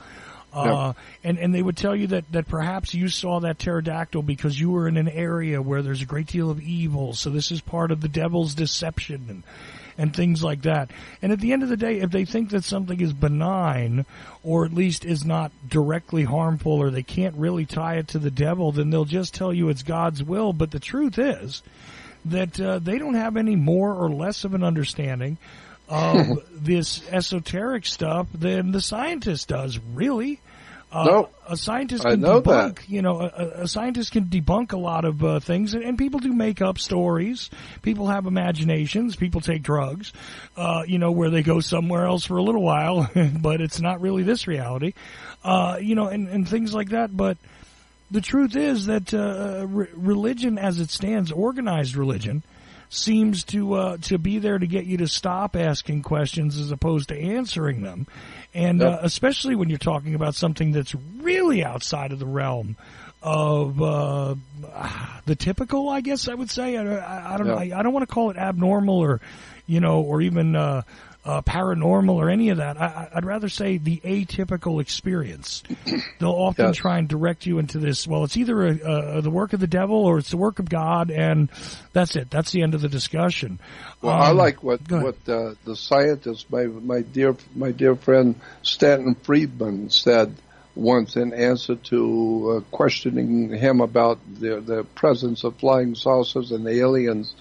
Uh, and, and they would tell you that, that perhaps you saw that pterodactyl because you were in an area where there's a great deal of evil. So this is part of the devil's deception and, and things like that. And at the end of the day, if they think that something is benign or at least is not directly harmful or they can't really tie it to the devil, then they'll just tell you it's God's will. But the truth is that uh, they don't have any more or less of an understanding of this esoteric stuff than the scientist does, really. Uh, no, a scientist can know debunk. That. You know, a, a, scientist can debunk a lot of uh, things, and, and, people do make up stories. People have imaginations. People take drugs. Uh, you know, where they go somewhere else for a little while, but it's not really this reality. Uh, you know, and, and things like that. But the truth is that uh, re- religion, as it stands, organized religion, seems to uh, to be there to get you to stop asking questions as opposed to answering them, and yep. uh, especially when you're talking about something that's really outside of the realm of uh, the typical. I guess I would say I, I, I don't yep. know. I, I, don't want to call it abnormal or you know or even uh, paranormal or any of that. I, would rather say the atypical experience. They'll often yes. try and direct you into this. Well, it's either a, a, the work of the devil or it's the work of God, and that's it. That's the end of the discussion. Well, um, I like what what uh, the scientist, my my dear my dear friend Stanton Friedman said once in answer to uh, questioning him about the the presence of flying saucers and the aliens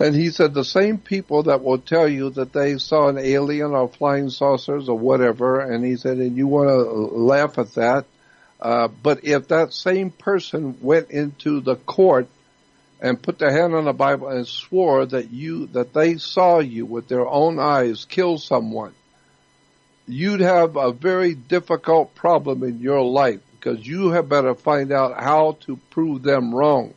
and he said the same people that will tell you that they saw an alien or flying saucers or whatever, and he said, and you want to laugh at that, uh, but if that same person went into the court and put their hand on the Bible and swore that you, that they saw you with their own eyes kill someone, you'd have a very difficult problem in your life because you have better find out how to prove them wrong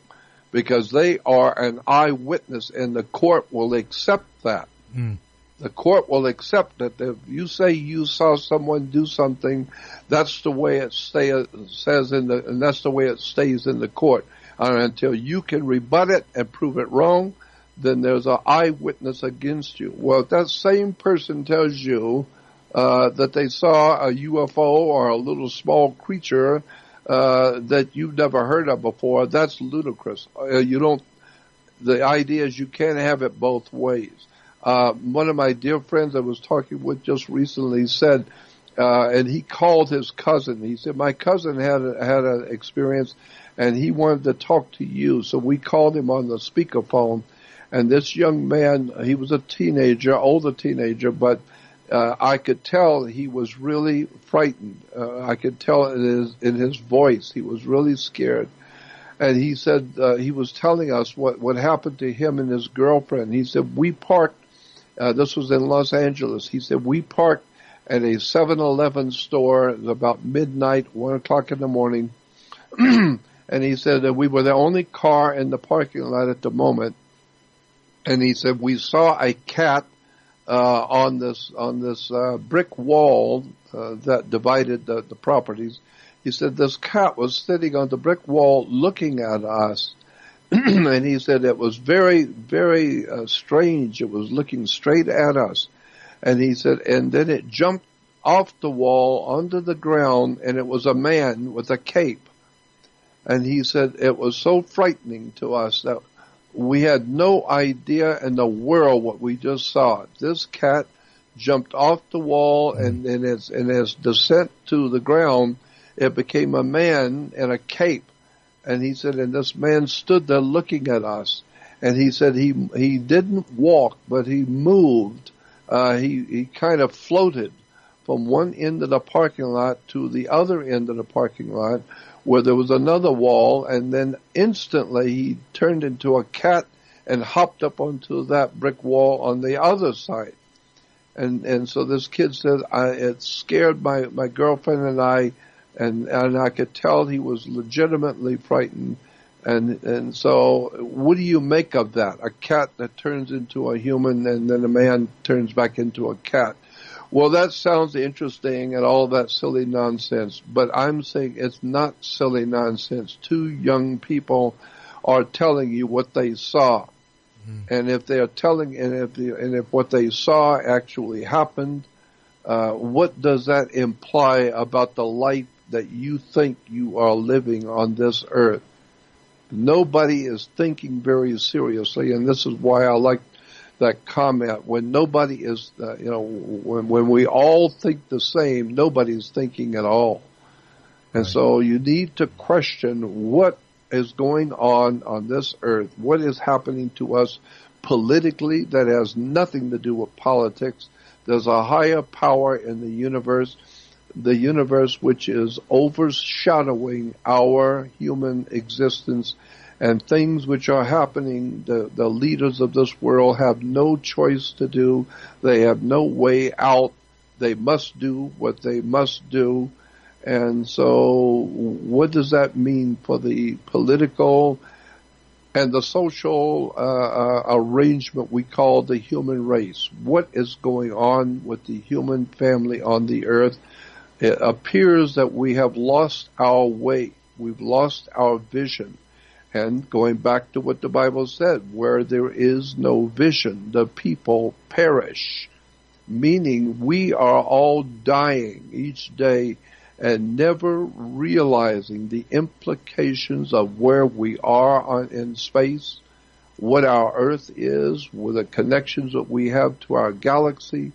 because they are an eyewitness and the court will accept that. Mm. The court will accept that if you say you saw someone do something, that's the way it stay, says in the, and that's the way it stays in the court. And until you can rebut it and prove it wrong, then there's an eyewitness against you. Well, if that same person tells you uh, that they saw a UFO or a little small creature uh, that you've never heard of before, that's ludicrous. Uh, you don't. The idea is you can't have it both ways. Uh, one of my dear friends I was talking with just recently said, uh, and he called his cousin. He said, "My cousin had a, had an experience, and he wanted to talk to you." So we called him on the speakerphone, and this young man, he was a teenager, older teenager, but uh, I could tell he was really frightened. Uh, I could tell in his in his voice he was really scared. And he said uh, he was telling us what what happened to him and his girlfriend. He said we parked. Uh, this was in Los Angeles. He said we parked at a 7-Eleven store. About midnight, one o'clock in the morning. and he said that we were the only car in the parking lot at the moment. And he said we saw a cat on this on this uh, brick wall uh, that divided the, the properties. He said this cat was sitting on the brick wall looking at us. and he said it was very, very uh, strange. It was looking straight at us. And he said, and then it jumped off the wall onto the ground and it was a man with a cape. And he said it was so frightening to us that we had no idea in the world what we just saw. This cat jumped off the wall and in its, in its descent to the ground, it became a man in a cape. And he said, and this man stood there looking at us. And he said he, he didn't walk, but he moved. Uh, he, he kind of floated from one end of the parking lot to the other end of the parking lot where there was another wall and then instantly he turned into a cat and hopped up onto that brick wall on the other side. And, and so this kid said, I, it scared my, my girlfriend and I and and I could tell he was legitimately frightened. And and so, what do you make of that? A cat that turns into a human, and then a man turns back into a cat. Well, that sounds interesting and all that silly nonsense, but I'm saying it's not silly nonsense. Two young people are telling you what they saw. Mm-hmm. And if they are telling, and if the, and if what they saw actually happened, uh, what does that imply about the life that you think you are living on this earth. Nobody is thinking very seriously, and this is why I like that comment. When nobody is, uh, you know, when when we all think the same, nobody's thinking at all. And right. so you need to question what is going on on this earth. What is happening to us politically that has nothing to do with politics. There's a higher power in the universe the universe which is overshadowing our human existence and things which are happening, the, the leaders of this world have no choice to do. They have no way out. They must do what they must do. And so what does that mean for the political and the social uh, uh, arrangement we call the human race? What is going on with the human family on the earth? it appears that we have lost our way. We've lost our vision. And going back to what the Bible said, where there is no vision, the people perish. Meaning we are all dying each day and never realizing the implications of where we are in space, what our earth is, with the connections that we have to our galaxy,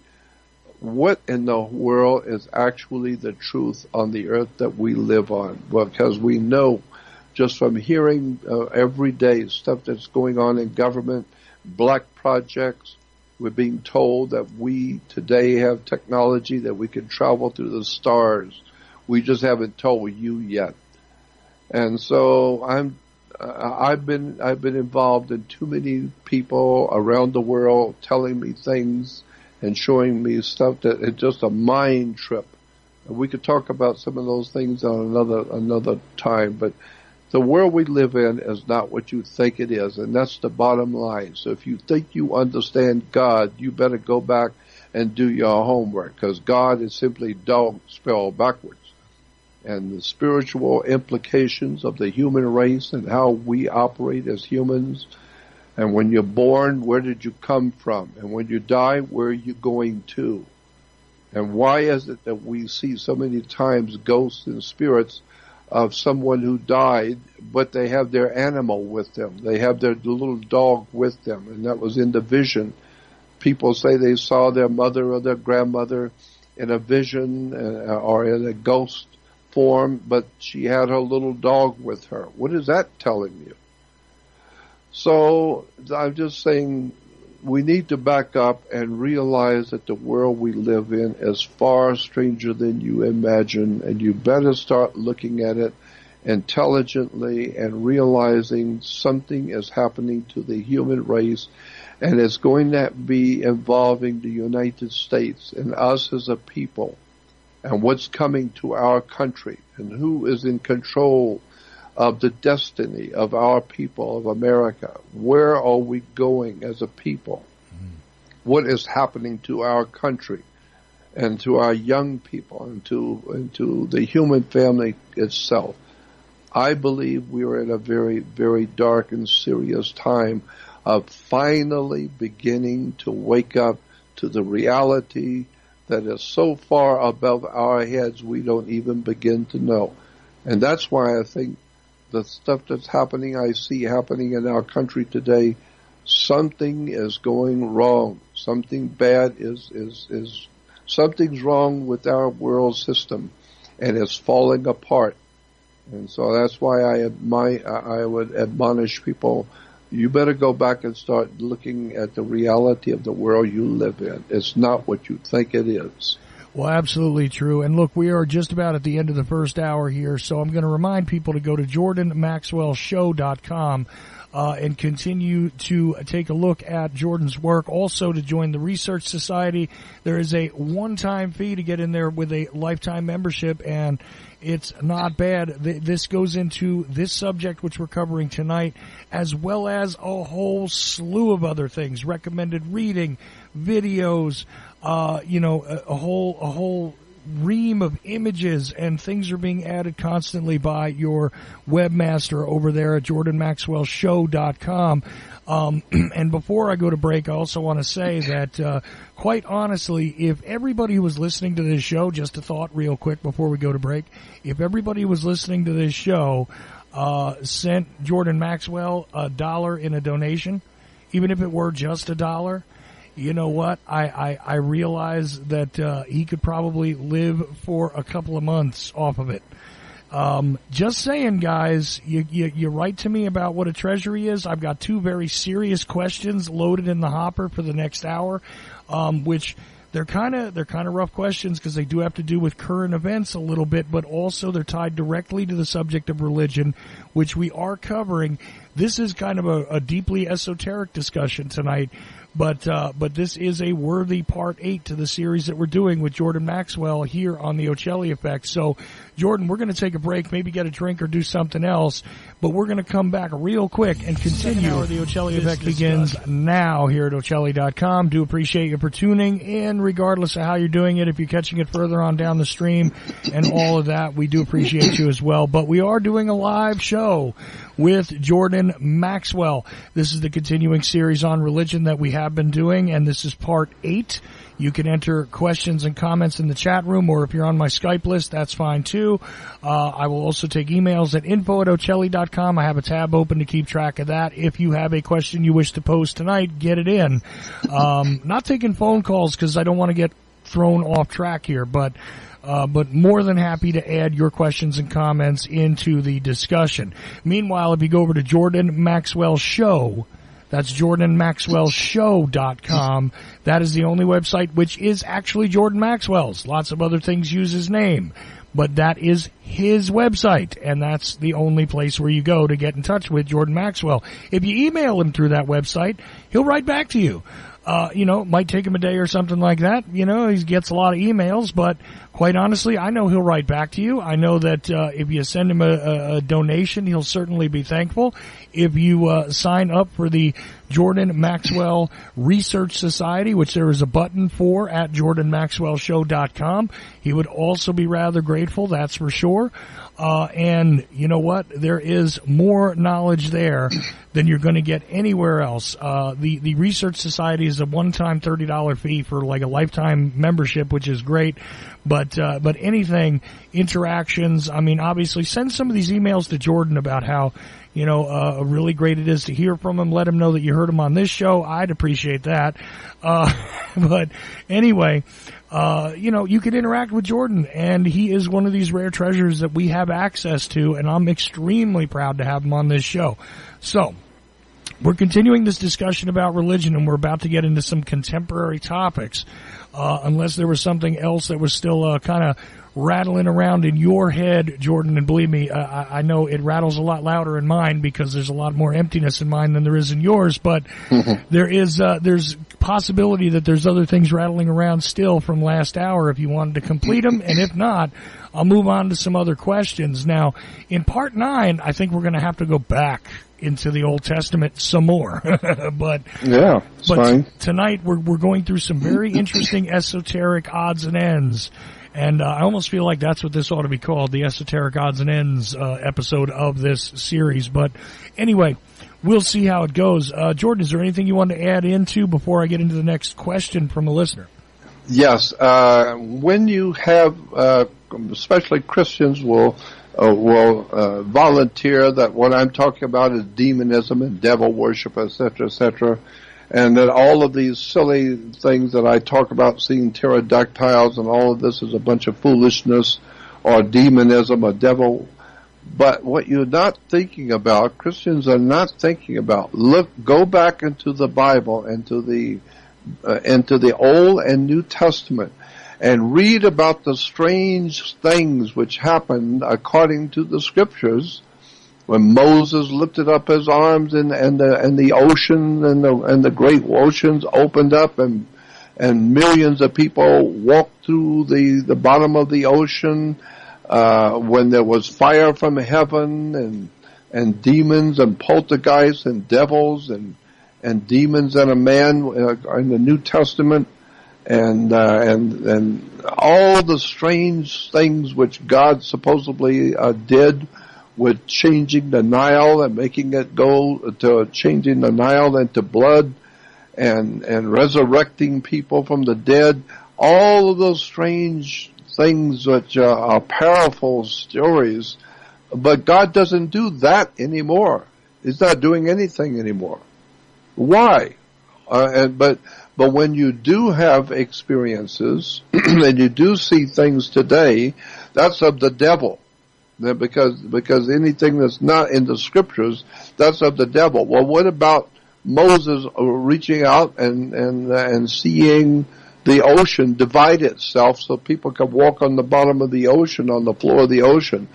what in the world is actually the truth on the earth that we live on? Because we know just from hearing uh, every day stuff that's going on in government, black projects, we're being told that we today have technology that we can travel through the stars. We just haven't told you yet. And so I'm, uh, I've been, I've been involved in too many people around the world telling me things and showing me stuff that it's just a mind trip. And we could talk about some of those things on another another time, but the world we live in is not what you think it is, and that's the bottom line. So if you think you understand God, you better go back and do your homework, because God is simply dog spelled backwards. And the spiritual implications of the human race and how we operate as humans and when you're born, where did you come from? And when you die, where are you going to? And why is it that we see so many times ghosts and spirits of someone who died, but they have their animal with them. They have their little dog with them, and that was in the vision. People say they saw their mother or their grandmother in a vision uh, or in a ghost form, but she had her little dog with her. What is that telling you? So I'm just saying we need to back up and realize that the world we live in is far stranger than you imagine and you better start looking at it intelligently and realizing something is happening to the human race and it's going to be involving the United States and us as a people and what's coming to our country and who is in control of the destiny of our people of America. Where are we going as a people? Mm-hmm. What is happening to our country and to our young people and to, and to the human family itself? I believe we are in a very, very dark and serious time of finally beginning to wake up to the reality that is so far above our heads we don't even begin to know. And that's why I think the stuff that's happening, I see happening in our country today, something is going wrong. Something bad is, is, is, something's wrong with our world system and it's falling apart. And so that's why I admire, I would admonish people, you better go back and start looking at the reality of the world you live in. It's not what you think it is. Well, absolutely true. And look, we are just about at the end of the first hour here, so I'm going to remind people to go to jordanmaxwellshow.com uh, and continue to take a look at Jordan's work. Also, to join the Research Society, there is a one-time fee to get in there with a lifetime membership, and it's not bad. This goes into this subject which we're covering tonight, as well as a whole slew of other things: recommended reading, videos, uh, you know, a, a whole a whole ream of images and things are being added constantly by your webmaster over there at jordanmaxwellshow.com. Um, and before I go to break, I also want to say that, uh, quite honestly, if everybody who was listening to this show, just a thought real quick before we go to break, if everybody was listening to this show, uh, sent Jordan Maxwell a dollar in a donation, even if it were just a dollar, you know what? I, I, I realize that uh, he could probably live for a couple of months off of it. Um, just saying, guys, you, you, you write to me about what a treasury is. I've got two very serious questions loaded in the hopper for the next hour, um, which they're kind of they're kind of rough questions because they do have to do with current events a little bit, but also they're tied directly to the subject of religion, which we are covering. This is kind of a, a deeply esoteric discussion tonight but uh, but this is a worthy part eight to the series that we're doing with Jordan Maxwell here on the Ochelli Effect. So, Jordan, we're going to take a break, maybe get a drink or do something else, but we're going to come back real quick and continue. The Ochelli Effect begins now here at Ochelli.com. Do appreciate you for tuning in, regardless of how you're doing it. If you're catching it further on down the stream and all of that, we do appreciate you as well. But we are doing a live show with Jordan Maxwell. This is the continuing series on religion that we have been doing, and this is part eight. You can enter questions and comments in the chat room, or if you're on my Skype list, that's fine too. Uh, I will also take emails at info at ochelli.com. I have a tab open to keep track of that. If you have a question you wish to pose tonight, get it in. Um, not taking phone calls because I don't want to get thrown off track here, but uh, but more than happy to add your questions and comments into the discussion. Meanwhile, if you go over to Jordan Maxwell Show, that's jordanmaxwellshow.com. That is the only website which is actually Jordan Maxwell's. Lots of other things use his name, but that is his website, and that's the only place where you go to get in touch with Jordan Maxwell. If you email him through that website, he'll write back to you. Uh, you know, it might take him a day or something like that. You know, he gets a lot of emails, but quite honestly, I know he'll write back to you. I know that uh, if you send him a, a, donation, he'll certainly be thankful. If you uh, sign up for the Jordan Maxwell Research Society, which there is a button for at jordanmaxwellshow.com, he would also be rather grateful, that's for sure. Uh, and you know what? There is more knowledge there than you're going to get anywhere else. Uh, the the Research Society is a one-time thirty dollar fee for like a lifetime membership, which is great. But uh, but anything interactions. I mean, obviously, send some of these emails to Jordan about how you know uh, really great it is to hear from him. Let him know that you heard him on this show. I'd appreciate that. Uh, but anyway uh, you know, you could interact with Jordan, and he is one of these rare treasures that we have access to, and I'm extremely proud to have him on this show. So, we're continuing this discussion about religion, and we're about to get into some contemporary topics. Uh, unless there was something else that was still uh, kind of rattling around in your head, Jordan, and believe me, uh, I, I, know it rattles a lot louder in mine because there's a lot more emptiness in mine than there is in yours. But there is uh, there's possibility that there's other things rattling around still from last hour if you wanted to complete them, and if not, I'll move on to some other questions. Now, in part nine, I think we're going to have to go back into the Old Testament some more. but yeah, but fine. tonight we're we're going through some very interesting esoteric odds and ends. And uh, I almost feel like that's what this ought to be called, the esoteric odds and ends uh, episode of this series. But anyway, we'll see how it goes. Uh, Jordan, is there anything you want to add into before I get into the next question from a listener? Yes. Uh, when you have, uh, especially Christians will uh, will volunteer that what I'm talking about is demonism and devil worship, etc., etc., and that all of these silly things that I talk about, seeing pterodactyls and all of this is a bunch of foolishness or demonism or devil. But what you're not thinking about, Christians are not thinking about. Look, go back into the Bible, into the uh, into the Old and New Testament, and read about the strange things which happened according to the scriptures when Moses lifted up his arms and, and the, and the ocean and the, and the great oceans opened up and, and millions of people walked through the, the bottom of the ocean, uh, when there was fire from heaven and, and demons and poltergeists and devils and, and demons and a man uh, in the New Testament. And uh, and and all the strange things which God supposedly uh, did with changing the Nile and making it go to changing the Nile into blood and and resurrecting people from the dead. All of those strange things which uh, are powerful stories, but God doesn't do that anymore. He's not doing anything anymore. Why? Uh, and, but but when you do have experiences and you do see things today, that's of the devil. Because, because anything that's not in the scriptures, that's of the devil. Well, what about Moses reaching out and, and, and seeing the ocean divide itself so people could walk on the bottom of the ocean, on the floor of the ocean?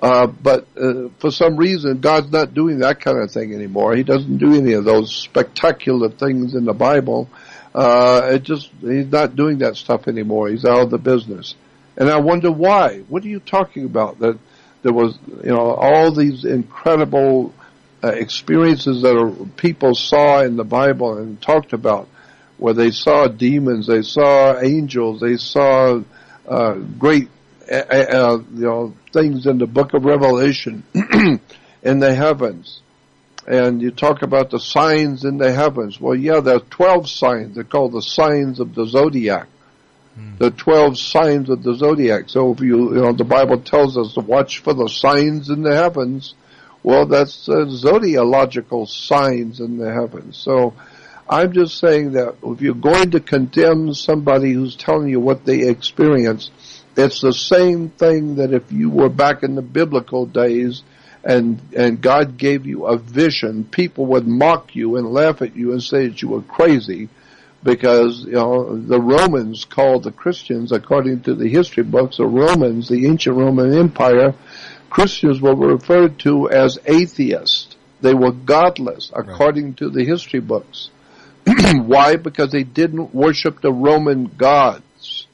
Uh, but uh, for some reason, God's not doing that kind of thing anymore. He doesn't do any of those spectacular things in the Bible. Uh, it just, he's not doing that stuff anymore. He's out of the business. And I wonder why. What are you talking about? That there was, you know, all these incredible uh, experiences that are, people saw in the Bible and talked about, where they saw demons, they saw angels, they saw uh, great, uh, uh you know, things in the Book of Revelation in the heavens and you talk about the signs in the heavens. Well, yeah, there are 12 signs. They're called the signs of the zodiac. The 12 signs of the zodiac. So if you, you know, the Bible tells us to watch for the signs in the heavens. Well, that's uh, zodiological signs in the heavens. So I'm just saying that if you're going to condemn somebody who's telling you what they experience, it's the same thing that if you were back in the biblical days and and God gave you a vision, people would mock you and laugh at you and say that you were crazy because you know the Romans called the Christians according to the history books the Romans the ancient Roman Empire Christians were referred to as atheists they were godless according right. to the history books why because they didn't worship the Roman gods.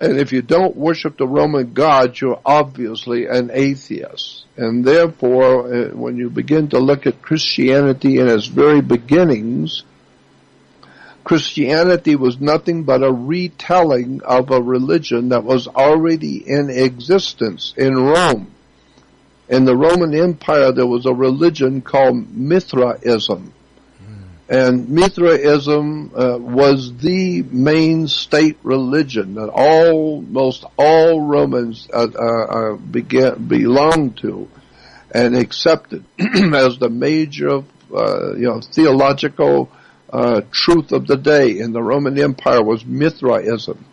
and if you don't worship the Roman gods, you're obviously an atheist. And therefore, uh, when you begin to look at Christianity in its very beginnings, Christianity was nothing but a retelling of a religion that was already in existence in Rome. In the Roman Empire, there was a religion called Mithraism. And Mithraism uh, was the main state religion that almost all Romans uh, uh, uh began, belonged to and accepted as the major, uh, you know, theological uh, truth of the day in the Roman Empire was Mithraism.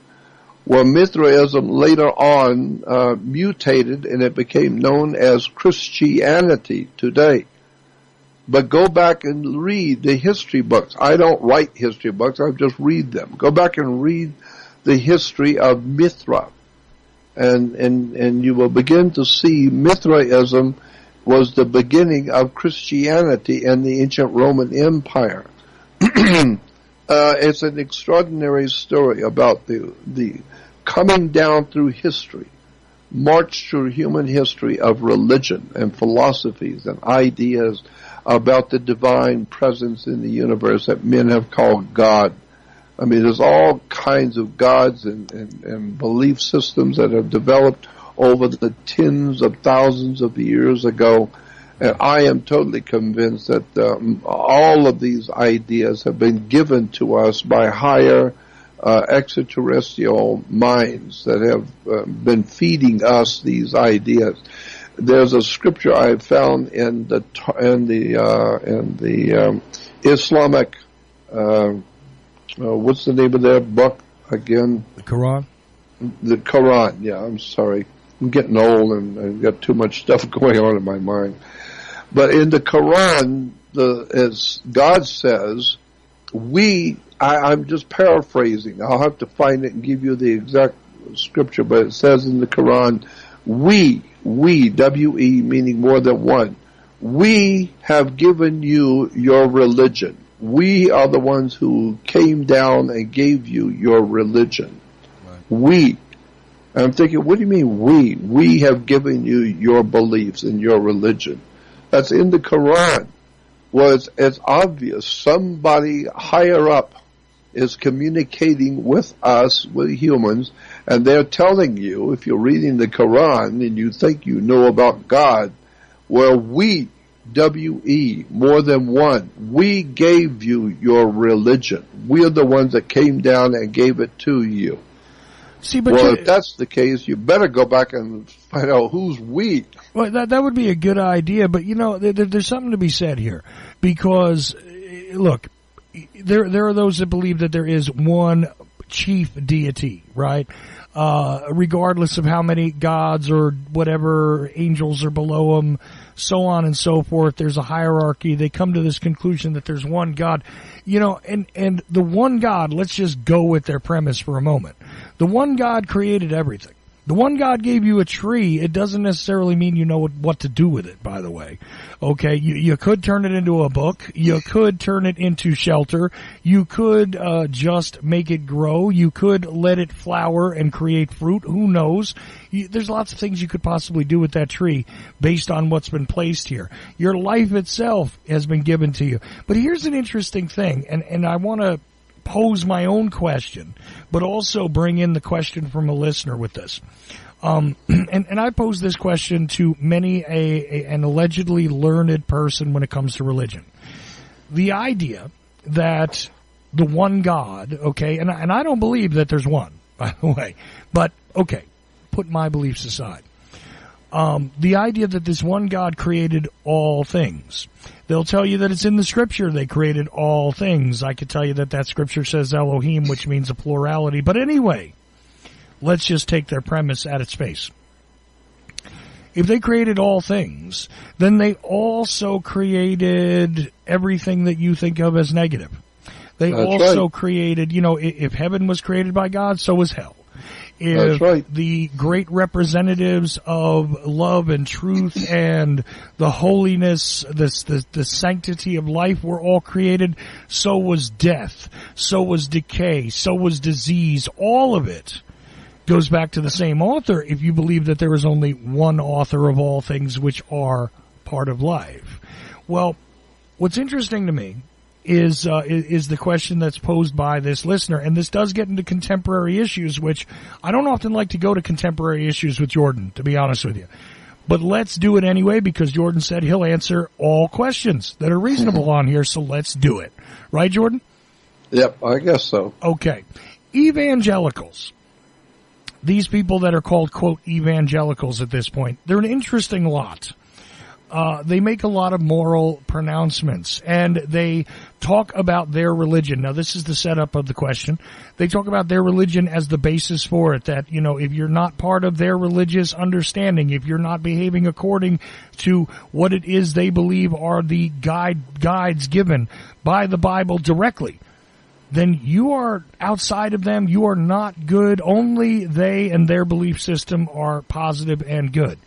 Well, Mithraism later on mutated and it became known as Christianity today. But go back and read the history books. I don't write history books, I just read them. Go back and read the history of Mithra. And, and, and you will begin to see Mithraism was the beginning of Christianity and the ancient Roman Empire. uh, it's an extraordinary story about the, the coming down through history, march through human history of religion and philosophies and ideas about the divine presence in the universe that men have called God. I mean, there's all kinds of gods and, and, and belief systems that have developed over the tens of thousands of years ago. And I am totally convinced that um, all of these ideas have been given to us by higher uh, extraterrestrial minds that have uh, been feeding us these ideas. There's a scripture I found in the in the uh, in the um, Islamic. Uh, uh, what's the name of that book again? The Quran. The Quran. Yeah, I'm sorry. I'm getting old and I've got too much stuff going on in my mind. But in the Quran, the, as God says, we, I, am just paraphrasing. I'll have to find it and give you the exact scripture, but it says in the Quran, we, we, W-E meaning more than one, we have given you your religion. We are the ones who came down and gave you your religion. Right. We. I'm thinking, what do you mean we? We have given you your beliefs and your religion. That's in the Quran. Well, it's, obvious somebody higher up is communicating with us, with humans, and they're telling you, if you're reading the Quran and you think you know about God, well, we, W-E, more than one, we gave you your religion. We are the ones that came down and gave it to you. See, but well, if that's the case, you better go back and find out who's we. Well, that that would be a good idea, but you know, there, there's something to be said here because, eh, look, there there are those that believe that there is one chief deity, right? Uh, regardless of how many gods or whatever angels are below them, so on and so forth. There's a hierarchy. They come to this conclusion that there's one God, you know, and, and the one God, let's just go with their premise for a moment. The one God created everything. The one God gave you a tree, it doesn't necessarily mean you know what, what to do with it, by the way. Okay, you, you could turn it into a book. You could turn it into shelter. You could, uh, just make it grow. You could let it flower and create fruit. Who knows? You, there's lots of things you could possibly do with that tree based on what's been placed here. Your life itself has been given to you. But here's an interesting thing, and, and I want to pose my own question, but also bring in the question from a listener with this. Um, and, and I pose this question to many a, a, an allegedly learned person when it comes to religion. The idea that the one God, okay, and, and I don't believe that there's one, by the way, but okay, put my beliefs aside. Um, the idea that this one God created all things. They'll tell you that it's in the scripture they created all things. I could tell you that that scripture says Elohim, which means a plurality. But anyway, let's just take their premise at its face. If they created all things, then they also created everything that you think of as negative. They That's also right. created, you know, if heaven was created by God, so was hell if right. the great representatives of love and truth and the holiness, this, the, the sanctity of life were all created, so was death, so was decay, so was disease, all of it goes back to the same author if you believe that there is only one author of all things which are part of life. Well, what's interesting to me is uh, is the question that's posed by this listener, and this does get into contemporary issues, which I don't often like to go to contemporary issues with Jordan, to be honest with you. But let's do it anyway because Jordan said he'll answer all questions that are reasonable on here, so let's do it. Right, Jordan? Yep, I guess so. Okay. Evangelicals. These people that are called, quote, evangelicals at this point, they're an interesting lot. Uh, they make a lot of moral pronouncements and they talk about their religion. Now, this is the setup of the question. They talk about their religion as the basis for it. That, you know, if you're not part of their religious understanding, if you're not behaving according to what it is they believe are the guide, guides given by the Bible directly, then you are outside of them. You are not good. Only they and their belief system are positive and good.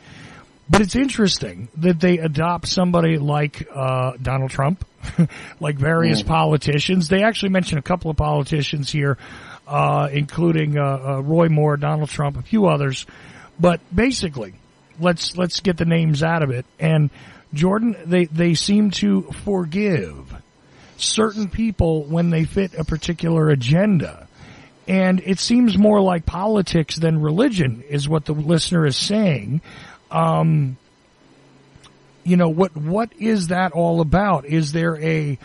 But it's interesting that they adopt somebody like uh, Donald Trump, like various mm. politicians. They actually mention a couple of politicians here, uh, including uh, uh, Roy Moore, Donald Trump, a few others. But basically, let's let's get the names out of it. And Jordan, they they seem to forgive certain people when they fit a particular agenda. And it seems more like politics than religion is what the listener is saying. Um, you know what? What is that all about? Is there a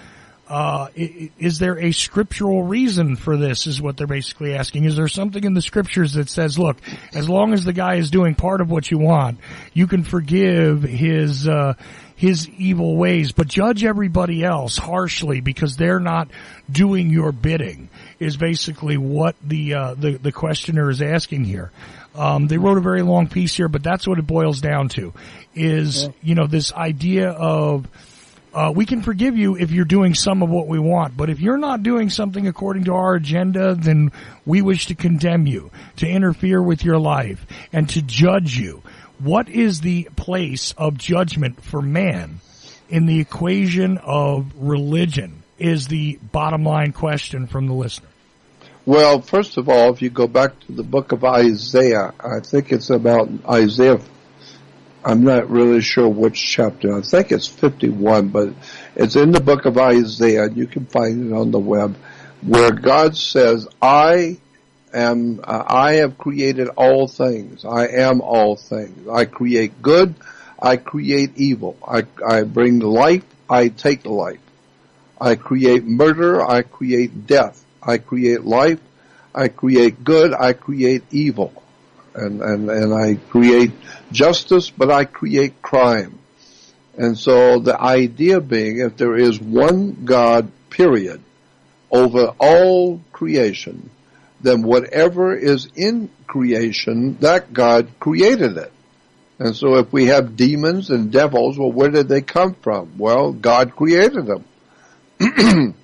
uh, is there a scriptural reason for this? Is what they're basically asking. Is there something in the scriptures that says, look, as long as the guy is doing part of what you want, you can forgive his uh, his evil ways, but judge everybody else harshly because they're not doing your bidding. Is basically what the uh, the the questioner is asking here. Um, they wrote a very long piece here, but that's what it boils down to: is yeah. you know this idea of uh, we can forgive you if you're doing some of what we want, but if you're not doing something according to our agenda, then we wish to condemn you, to interfere with your life, and to judge you. What is the place of judgment for man in the equation of religion? Is the bottom line question from the listener. Well, first of all, if you go back to the book of Isaiah, I think it's about Isaiah. I'm not really sure which chapter. I think it's 51, but it's in the book of Isaiah. You can find it on the web where God says, I am, uh, I have created all things. I am all things. I create good. I create evil. I, I bring life. I take life. I create murder. I create death. I create life, I create good, I create evil. And, and, and I create justice, but I create crime. And so the idea being if there is one God, period, over all creation, then whatever is in creation, that God created it. And so if we have demons and devils, well, where did they come from? Well, God created them.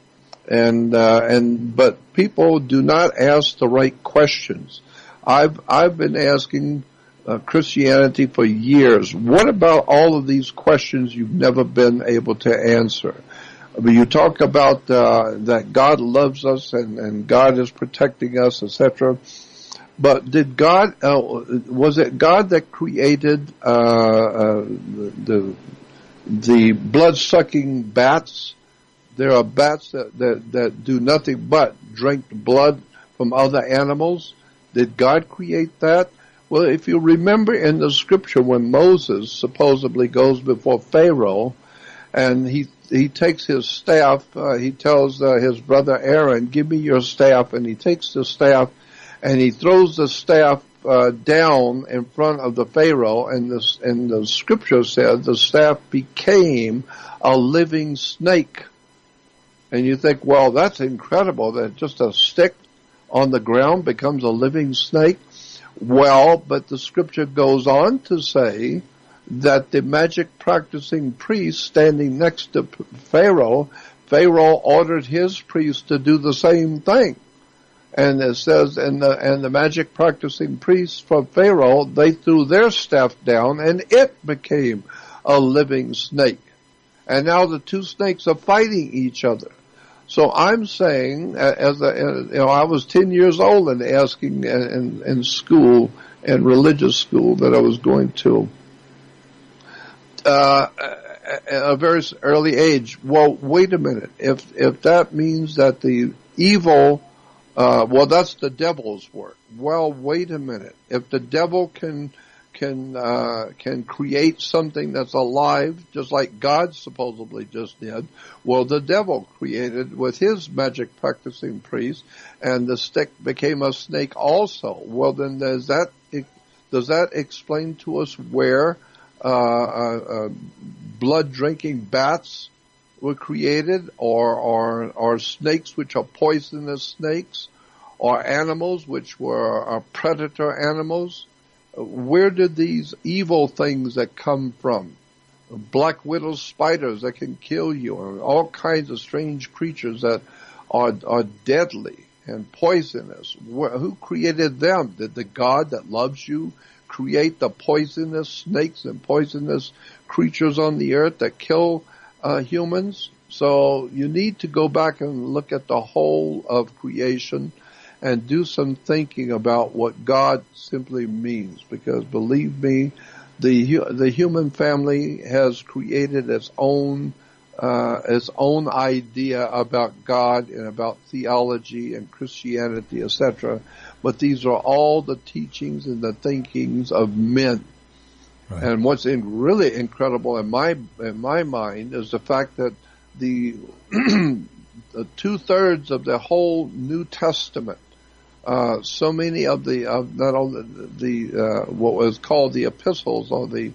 and uh, and but people do not ask the right questions. I've I've been asking uh, Christianity for years. What about all of these questions you've never been able to answer? I mean, you talk about uh, that God loves us and, and God is protecting us, etc. But did God? Uh, was it God that created uh, uh, the the blood sucking bats? There are bats that, that, that do nothing but drink blood from other animals. Did God create that? Well, if you remember in the scripture when Moses supposedly goes before Pharaoh and he he takes his staff, uh, he tells uh, his brother Aaron, "Give me your staff," and he takes the staff and he throws the staff uh, down in front of the Pharaoh, and the and the scripture said the staff became a living snake. And you think, well, that's incredible that just a stick on the ground becomes a living snake. Well, but the scripture goes on to say that the magic practicing priest standing next to Pharaoh, Pharaoh ordered his priest to do the same thing. And it says, and the, and the magic practicing priests from Pharaoh, they threw their staff down and it became a living snake. And now the two snakes are fighting each other. So I'm saying, as a, you know, I was 10 years old and asking in, in school, and religious school that I was going to, uh, a very early age, well, wait a minute. If, if that means that the evil, uh, well, that's the devil's work. Well, wait a minute. If the devil can, can uh, can create something that's alive, just like God supposedly just did. Well, the devil created with his magic practicing priest, and the stick became a snake also. Well, then does that does that explain to us where uh, uh, uh blood drinking bats were created, or or or snakes which are poisonous snakes, or animals which were predator animals. Where did these evil things that come from? Black widow spiders that can kill you, and all kinds of strange creatures that are are deadly and poisonous. Who created them? Did the God that loves you create the poisonous snakes and poisonous creatures on the earth that kill uh, humans? So you need to go back and look at the whole of creation and do some thinking about what God simply means. Because believe me, the the human family has created its own uh, its own idea about God and about theology and Christianity, etc. But these are all the teachings and the thinkings of men. Right. And what's in, really incredible in my in my mind is the fact that the, the two thirds of the whole New Testament, uh, so many of the of not only the uh, what was called the epistles or the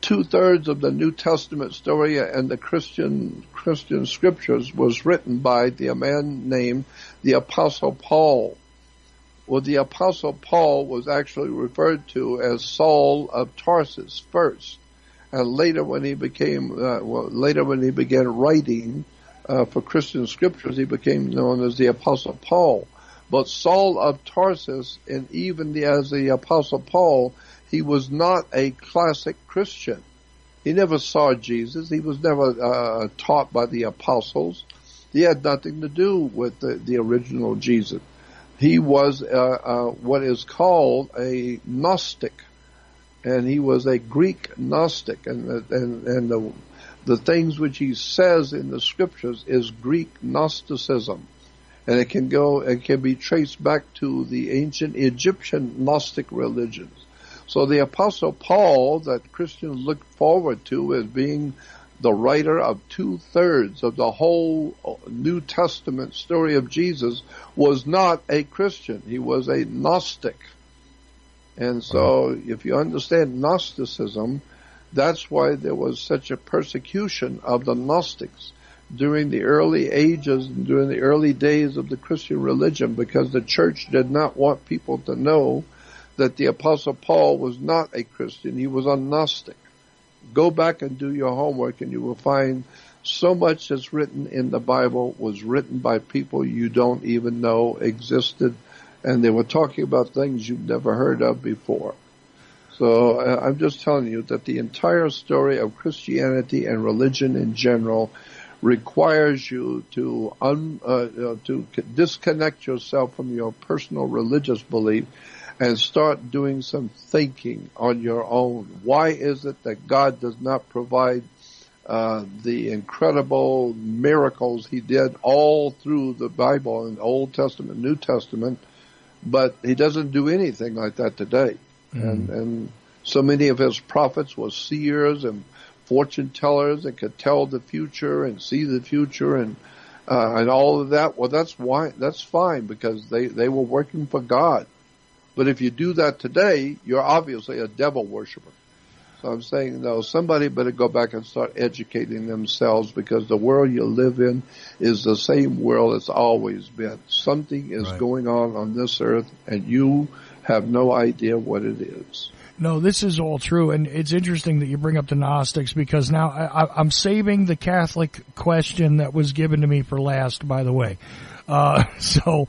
two thirds of the New Testament story and the Christian Christian scriptures was written by the a man named the Apostle Paul. Well, the Apostle Paul was actually referred to as Saul of Tarsus first, and later when he became uh, well, later when he began writing uh, for Christian scriptures, he became known as the Apostle Paul. But Saul of Tarsus, and even as the Apostle Paul, he was not a classic Christian. He never saw Jesus. He was never uh, taught by the apostles. He had nothing to do with the, the original Jesus. He was uh, uh, what is called a Gnostic, and he was a Greek Gnostic, and and and the the things which he says in the scriptures is Greek Gnosticism, and it can go it can be traced back to the ancient Egyptian Gnostic religions. So the Apostle Paul, that Christians look forward to as being the writer of two thirds of the whole New Testament story of Jesus, was not a Christian. He was a Gnostic. And so if you understand Gnosticism, that's why there was such a persecution of the Gnostics during the early ages and during the early days of the Christian religion because the church did not want people to know that the apostle Paul was not a Christian. He was a Gnostic. Go back and do your homework and you will find so much that's written in the Bible was written by people you don't even know existed and they were talking about things you've never heard of before. So uh, I'm just telling you that the entire story of Christianity and religion in general requires you to un, uh, uh, to disconnect yourself from your personal religious belief and start doing some thinking on your own. Why is it that God does not provide uh, the incredible miracles He did all through the Bible and Old Testament, New Testament, but He doesn't do anything like that today. Mm. And and so many of His prophets were seers and fortune tellers that could tell the future and see the future and uh, and all of that. Well, that's why that's fine because they they were working for God. But if you do that today, you're obviously a devil worshiper. So I'm saying, no, somebody better go back and start educating themselves because the world you live in is the same world it's always been. Something is right. going on on this earth and you have no idea what it is. No, this is all true, and it's interesting that you bring up the Gnostics because now I, am saving the Catholic question that was given to me for last. By the way, uh, so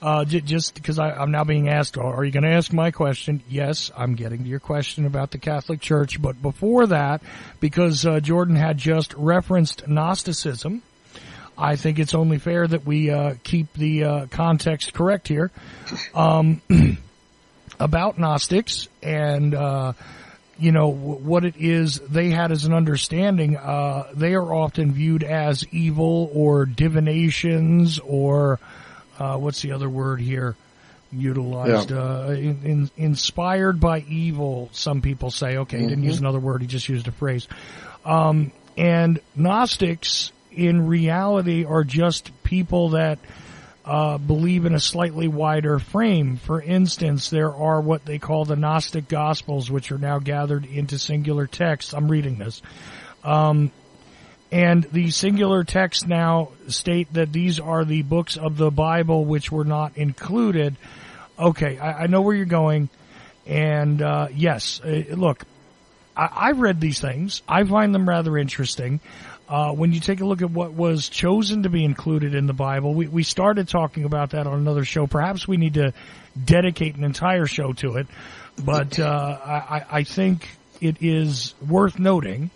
uh, j- just because I'm now being asked, are you going to ask my question? Yes, I'm getting to your question about the Catholic Church. But before that, because uh, Jordan had just referenced Gnosticism, I think it's only fair that we uh, keep the uh, context correct here um, about Gnostics and uh, you know what it is they had as an understanding. Uh, they are often viewed as evil or divinations or uh, what's the other word here utilized? Yeah. Uh, in, in, inspired by evil, some people say. Okay, he didn't use mm-hmm. another word, he just used a phrase. Um, and Gnostics, in reality, are just people that uh, believe in a slightly wider frame. For instance, there are what they call the Gnostic Gospels, which are now gathered into singular texts. I'm reading this. Um, and the singular texts now state that these are the books of the Bible which were not included. Okay, I, I know where you're going. And uh, yes, uh, look, I, have read these things. I find them rather interesting. Uh, when you take a look at what was chosen to be included in the Bible, we, we started talking about that on another show. Perhaps we need to dedicate an entire show to it. But uh, I, I think it is worth noting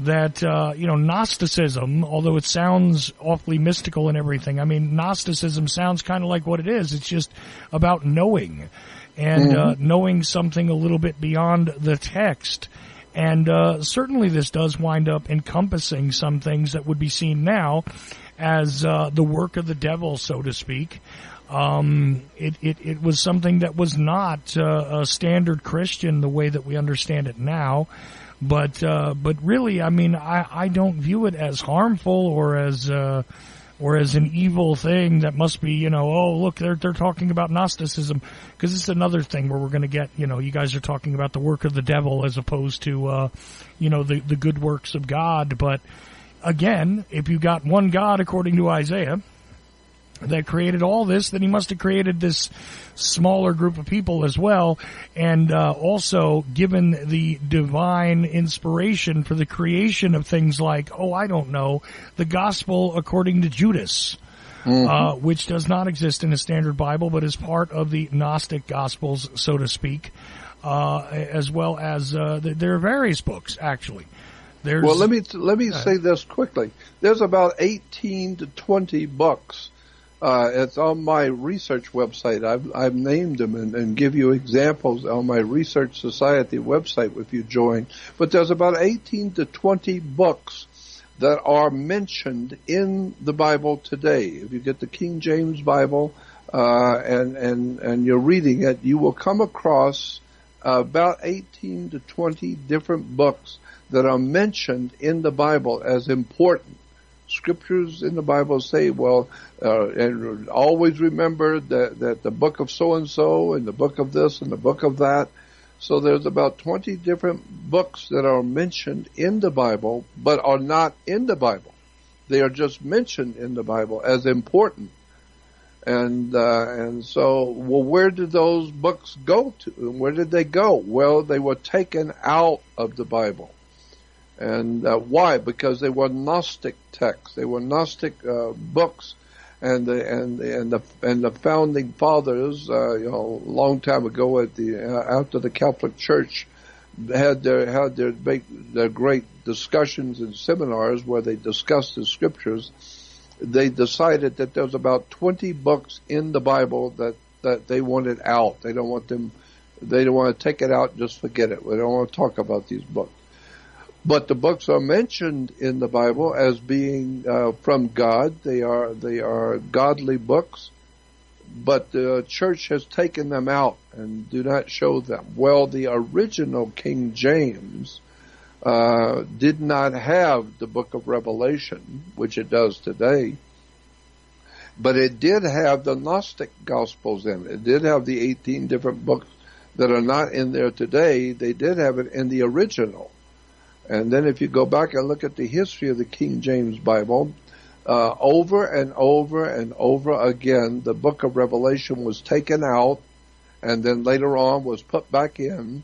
that uh, you know Gnosticism, although it sounds awfully mystical and everything, I mean Gnosticism sounds kind of like what it is. It's just about knowing and uh, mm-hmm. knowing something a little bit beyond the text. And uh, certainly, this does wind up encompassing some things that would be seen now as uh, the work of the devil, so to speak. Um, it, it, it was something that was not uh, a standard Christian the way that we understand it now. But uh, but really, I mean, I, I don't view it as harmful or as uh, or as an evil thing that must be, you know, oh look, they're they're talking about Gnosticism because it's another thing where we're going to get, you know, you guys are talking about the work of the devil as opposed to, uh, you know, the the good works of God. But again, if you got one God according to Isaiah, that created all this, then he must have created this smaller group of people as well, and uh, also given the divine inspiration for the creation of things like, oh, I don't know, the gospel according to Judas. Mm-hmm. Uh, which does not exist in a standard Bible, but is part of the Gnostic Gospels, so to speak, uh, as well as uh, there are various books actually. There's, well, let me let me say this quickly. There's about eighteen to twenty books uh, it's on my research website. I've, I've named them and, and, give you examples on my Research Society website if you join. But there's about 18 to 20 books that are mentioned in the Bible today. If you get the King James Bible uh, and and and you're reading it, you will come across about 18 to 20 different books that are mentioned in the Bible as important scriptures in the Bible say, well, uh, and always remember that, that the book of so and so and the book of this and the book of that. So there's about 20 different books that are mentioned in the Bible, but are not in the Bible. They are just mentioned in the Bible as important. And, uh, and so, well, where did those books go to? Where did they go? Well, they were taken out of the Bible. And uh, why? Because they were Gnostic texts. They were Gnostic uh, books, and the and and the and the founding fathers, uh, you know, a long time ago at the uh, after the Catholic Church had their had their big, their great discussions and seminars where they discussed the scriptures. They decided that there's about 20 books in the Bible that that they wanted out. They don't want them. They don't want to take it out just forget it. They don't want to talk about these books. But the books are mentioned in the Bible as being uh, from God. They are they are godly books, but the church has taken them out and do not show them. Well, the original King James uh, did not have the Book of Revelation, which it does today. But it did have the Gnostic Gospels in it. It did have the 18 different books that are not in there today. They did have it in the original. And then if you go back and look at the history of the King James Bible, uh, over and over and over again, the book of Revelation was taken out and then later on was put back in.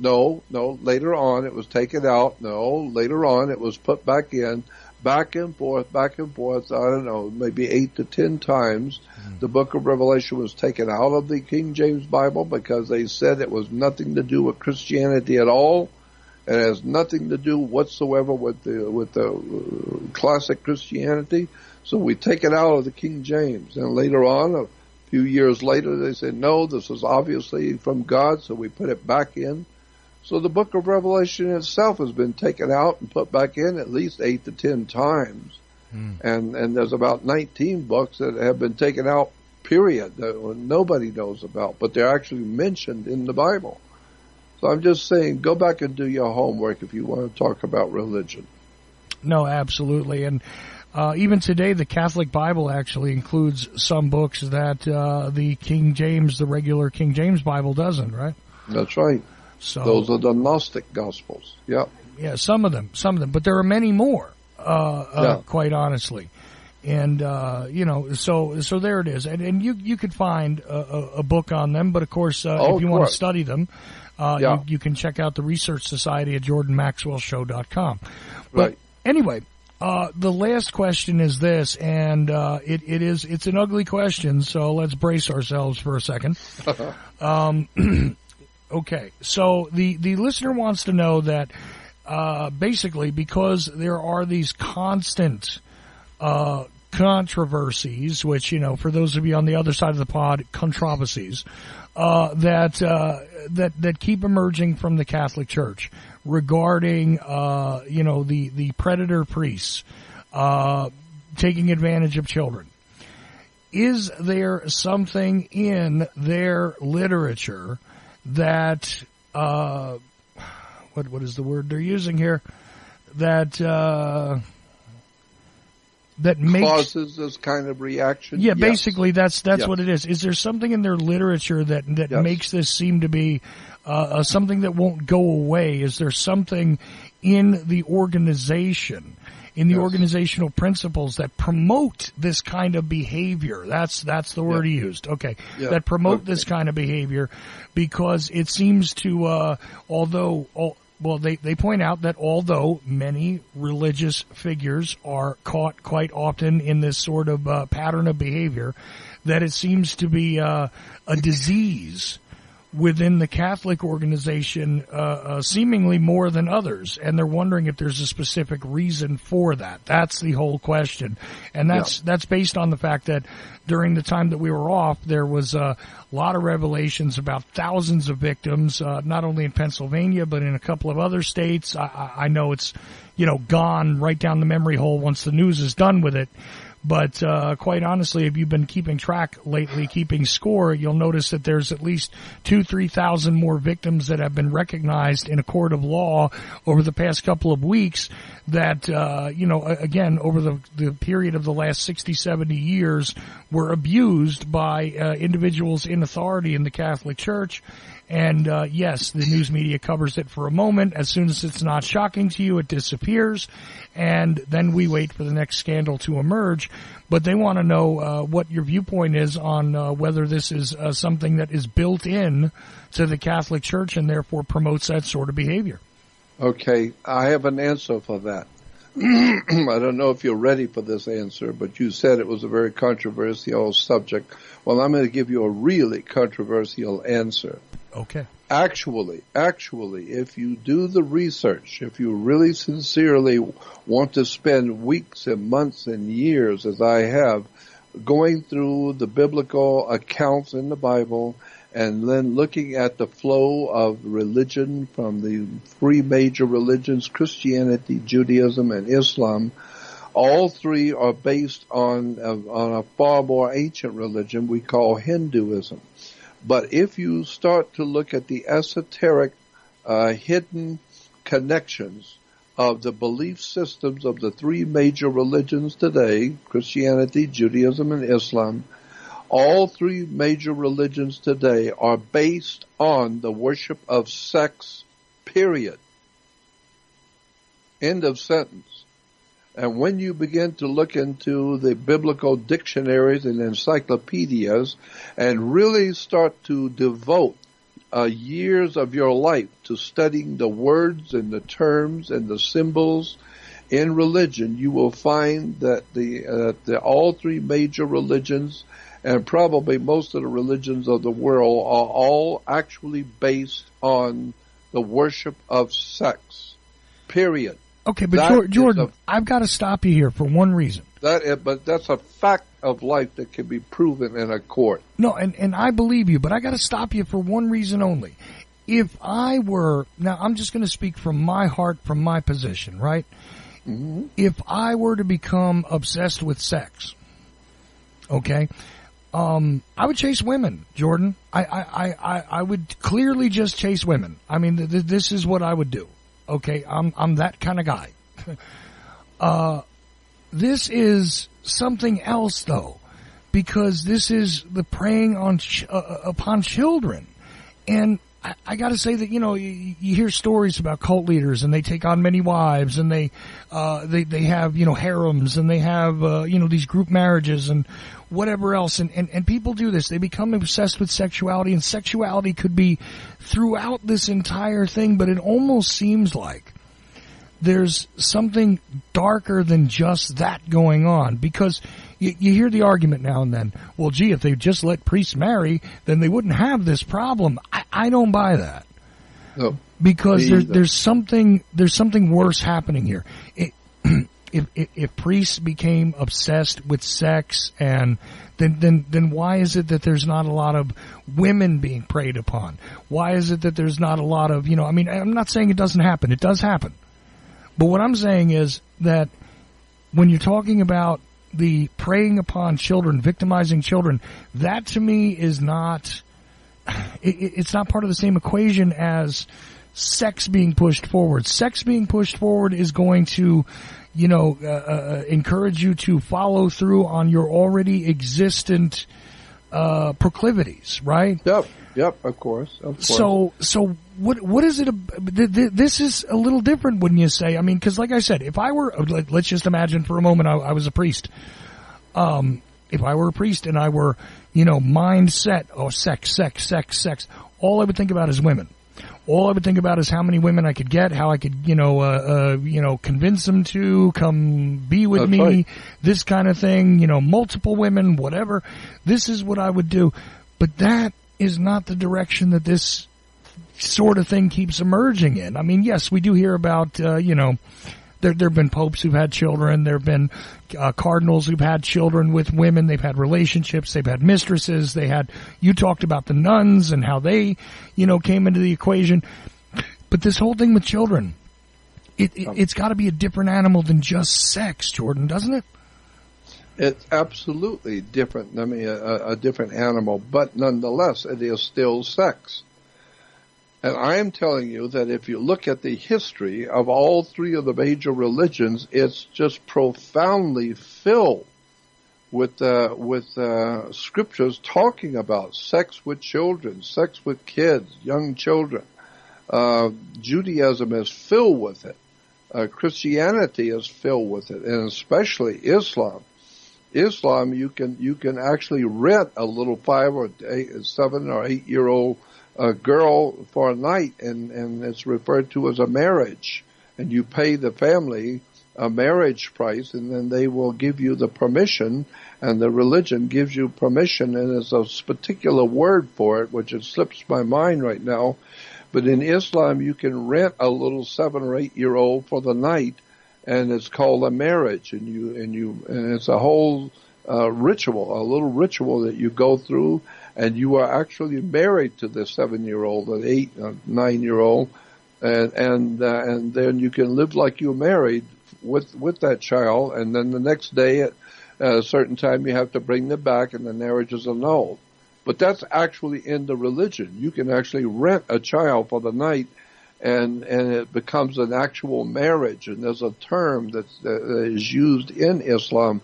No, no, later on it was taken out. No, later on it was put back in. Back and forth, back and forth, I don't know, maybe eight to ten times. Mm. The book of Revelation was taken out of the King James Bible because they said it was nothing to do with Christianity at all it has nothing to do whatsoever with the with the uh, classic Christianity. So we take it out of the King James, and later on, a few years later, they said no, this is obviously from God, so we put it back in. So the Book of Revelation itself has been taken out and put back in at least eight to ten times, hmm. and and there's about 19 books that have been taken out. Period. That nobody knows about, but they're actually mentioned in the Bible. So I'm just saying, go back and do your homework if you want to talk about religion. No, absolutely, and Uh, even today, the Catholic Bible actually includes some books that uh, the King James, the regular King James Bible, doesn't. Right? That's right. So Those are the Gnostic Gospels. Yeah. yeah, some of them, some of them, but there are many more. Uh, uh, Yeah. quite honestly, and uh, you know, so so there it is, and and you you could find a, a, a book on them, but of course, uh, Oh, if you want to study them, uh, Yeah. you, you can check out the Research Society at JordanMaxwellShow.com. But Right. anyway. Uh, the last question is this, and uh, it, it is it's an ugly question, so let's brace ourselves for a second. um, okay, so the the listener wants to know that uh, basically because there are these constant uh, controversies, which you know, for those of you on the other side of the pod, controversies uh, that uh, that that keep emerging from the Catholic Church regarding uh, you know the the predator priests uh, taking advantage of children. Is there something in their literature that uh, what what is the word they're using here that that makes Causes this kind of reaction. yeah, Yes. basically that's that's Yes. what it is. Is there something in their literature that that Yes. makes this seem to be uh, uh, something that won't go away? Is there something in the organization, in the organizational principles that promote this kind of behavior? That's that's the word he used. Okay, that promote Okay. this kind of behavior because it seems to, uh, although. All, well, they, they point out that although many religious figures are caught quite often in this sort of uh, pattern of behavior, that it seems to be uh, a disease within the Catholic organization, uh, uh, seemingly more than others, and they're wondering if there's a specific reason for that. That's the whole question, and that's that's based on the fact that during the time that we were off, there was a lot of revelations about thousands of victims, uh, not only in Pennsylvania but in a couple of other states. I, I I know it's you know gone right down the memory hole once the news is done with it. But uh, quite honestly, if you've been keeping track lately, keeping score, you'll notice that there's at least two, three thousand more victims that have been recognized in a court of law over the past couple of weeks. That uh, you know, again, over the the period of the last 60, 70 years, were abused by uh, individuals in authority in the Catholic Church. And uh, yes, the news media covers it for a moment. As soon as it's not shocking to you, it disappears, and then we wait for the next scandal to emerge. But they want to know uh, what your viewpoint is on uh, whether this is uh, something that is built in to the Catholic Church and therefore promotes that sort of behavior. Okay, I have an answer for that. I don't know if you're ready for this answer, but you said it was a very controversial subject. Well, I'm going to give you a really controversial answer. Okay. Actually, actually, if you do the research, if you really sincerely want to spend weeks and months and years, as I have, going through the biblical accounts in the Bible and then looking at the flow of religion from the three major religions, Christianity, Judaism, and Islam, all three are based on, on a far more ancient religion we call Hinduism. But if you start to look at the esoteric, uh, hidden connections of the belief systems of the three major religions today, Christianity, Judaism, and Islam, all three major religions today are based on the worship of sex, period. End of sentence. And when you begin to look into the biblical dictionaries and encyclopedias and really start to devote uh, years of your life to studying the words and the terms and the symbols in religion, you will find that the, uh, the all three major religions and probably most of the religions of the world are all actually based on the worship of sex. Period. Okay, but That Jordan, I've got to stop you here for one reason. That, is- but that's a fact of life that can be proven in a court. No, and, and I believe you, but I got to stop you for one reason only. If I were, now I'm just going to speak from my heart, from my position, right? If I were to become obsessed with sex, okay, um, I would chase women, Jordan. I, I, I, I, I would clearly just chase women. I mean, th- th- this is what I would do. Okay, I'm, I'm that kind of guy. uh, this is something else though, because this is the preying on ch- uh, uh upon children, and I, I got to say that you know you, you, hear stories about cult leaders and they take on many wives and they uh, they they have you know harems and they have uh, you know these group marriages and whatever else and, and and people do this they become obsessed with sexuality and sexuality could be throughout this entire thing but it almost seems like there's something darker than just that going on because you, you, hear the argument now and then. Well, gee, if they just let priests marry, then they wouldn't have this problem. I, I don't buy that. No, because there's there's something there's something worse happening here. It, if, if, if priests became obsessed with sex and then then then why is it that there's not a lot of women being preyed upon? Why is it that there's not a lot of you know? I mean, I'm not saying it doesn't happen. It does happen. But what I'm saying is that when you're talking about the preying upon children, victimizing children, that to me is not, it, it's not part of the same equation as sex being pushed forward. Sex being pushed forward is going to, you know, uh, uh, encourage you to follow through on your already existent, uh, proclivities, right? Yep. Yep, of course, of course. So, so what? What is it? This is a little different when you say. I mean, because like I said, if I were, let's just imagine for a moment, I, I was a priest. Um, if I were a priest and I were, you know, mindset, oh, sex, sex, sex, sex, all I would think about is women. All I would think about is how many women I could get, how I could, you know, uh, uh, you know, convince them to come be with That's me, right. this kind of thing, you know, multiple women, whatever. This is what I would do. But that is not the direction that this sort of thing keeps emerging in. I mean, yes, we do hear about, uh, you know, there, have been popes who've had children. There have been uh, cardinals who've had children with women. They've had relationships. They've had mistresses. They had, you talked about the nuns and how they, you know, came into the equation. But this whole thing with children, it, it, it's got to be a different animal than just sex, Jordan, doesn't it? It's absolutely different. I mean, a, a different animal, but nonetheless, it is still sex. And I am telling you that if you look at the history of all three of the major religions, it's just profoundly filled with uh, with uh, scriptures talking about sex with children, sex with kids, young children. Uh, Judaism is filled with it. Uh, Christianity is filled with it, and especially Islam. Islam, you can you can actually rent a little five or eight, seven or eight year old uh, girl for a night, and and it's referred to as a marriage, and you pay the family a marriage price, and then they will give you the permission, and the religion gives you permission, and there's a particular word for it, which it slips my mind right now. But in Islam, you can rent a little seven or eight year old for the night, and it's called a marriage, and you and you and it's a whole uh, ritual, a little ritual that you go through, and you are actually married to the seven-year-old, an eight, uh, nine-year-old, and and uh, and then you can live like you're married with with that child, and then the next day at, at a certain time you have to bring them back, and the marriage is annulled. But that's actually in the religion. You can actually rent a child for the night and and it becomes an actual marriage. And there's a term that's, that is used in Islam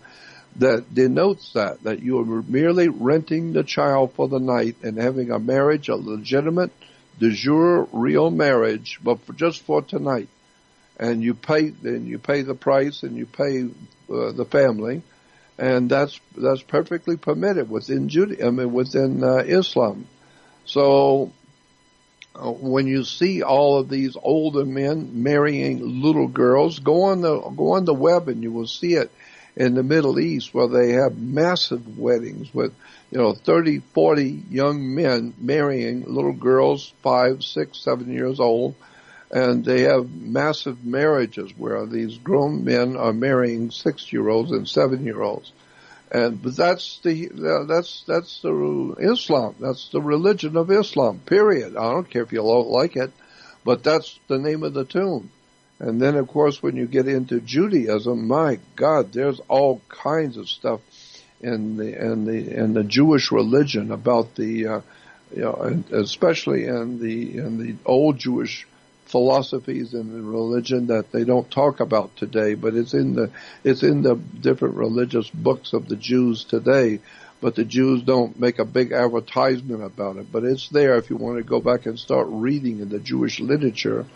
that denotes that that you are merely renting the child for the night and having a marriage, a legitimate, de jure, real marriage, but for, just for tonight. And you pay, then you pay the price, and you pay uh, the family, and that's that's perfectly permitted within Judaism, I mean within uh, Islam. So uh, when you see all of these older men marrying little girls, go on the go on the web and you will see it in the Middle East where they have massive weddings with you know 30, 40 young men marrying little girls, five, six, seven years old, and they have massive marriages where these grown men are marrying six year olds and seven year olds and but that's the that's that's the Islam. That's the religion of Islam. Period. I don't care if you don't like it, but that's the name of the tune. And then, of course, when you get into Judaism, my God, there's all kinds of stuff in the in the in the Jewish religion about the, uh, you know, especially in the in the old Jewish philosophies in religion that they don't talk about today, but it's in the it's in the different religious books of the Jews today. But the Jews don't make a big advertisement about it. But it's there if you want to go back and start reading in the Jewish literature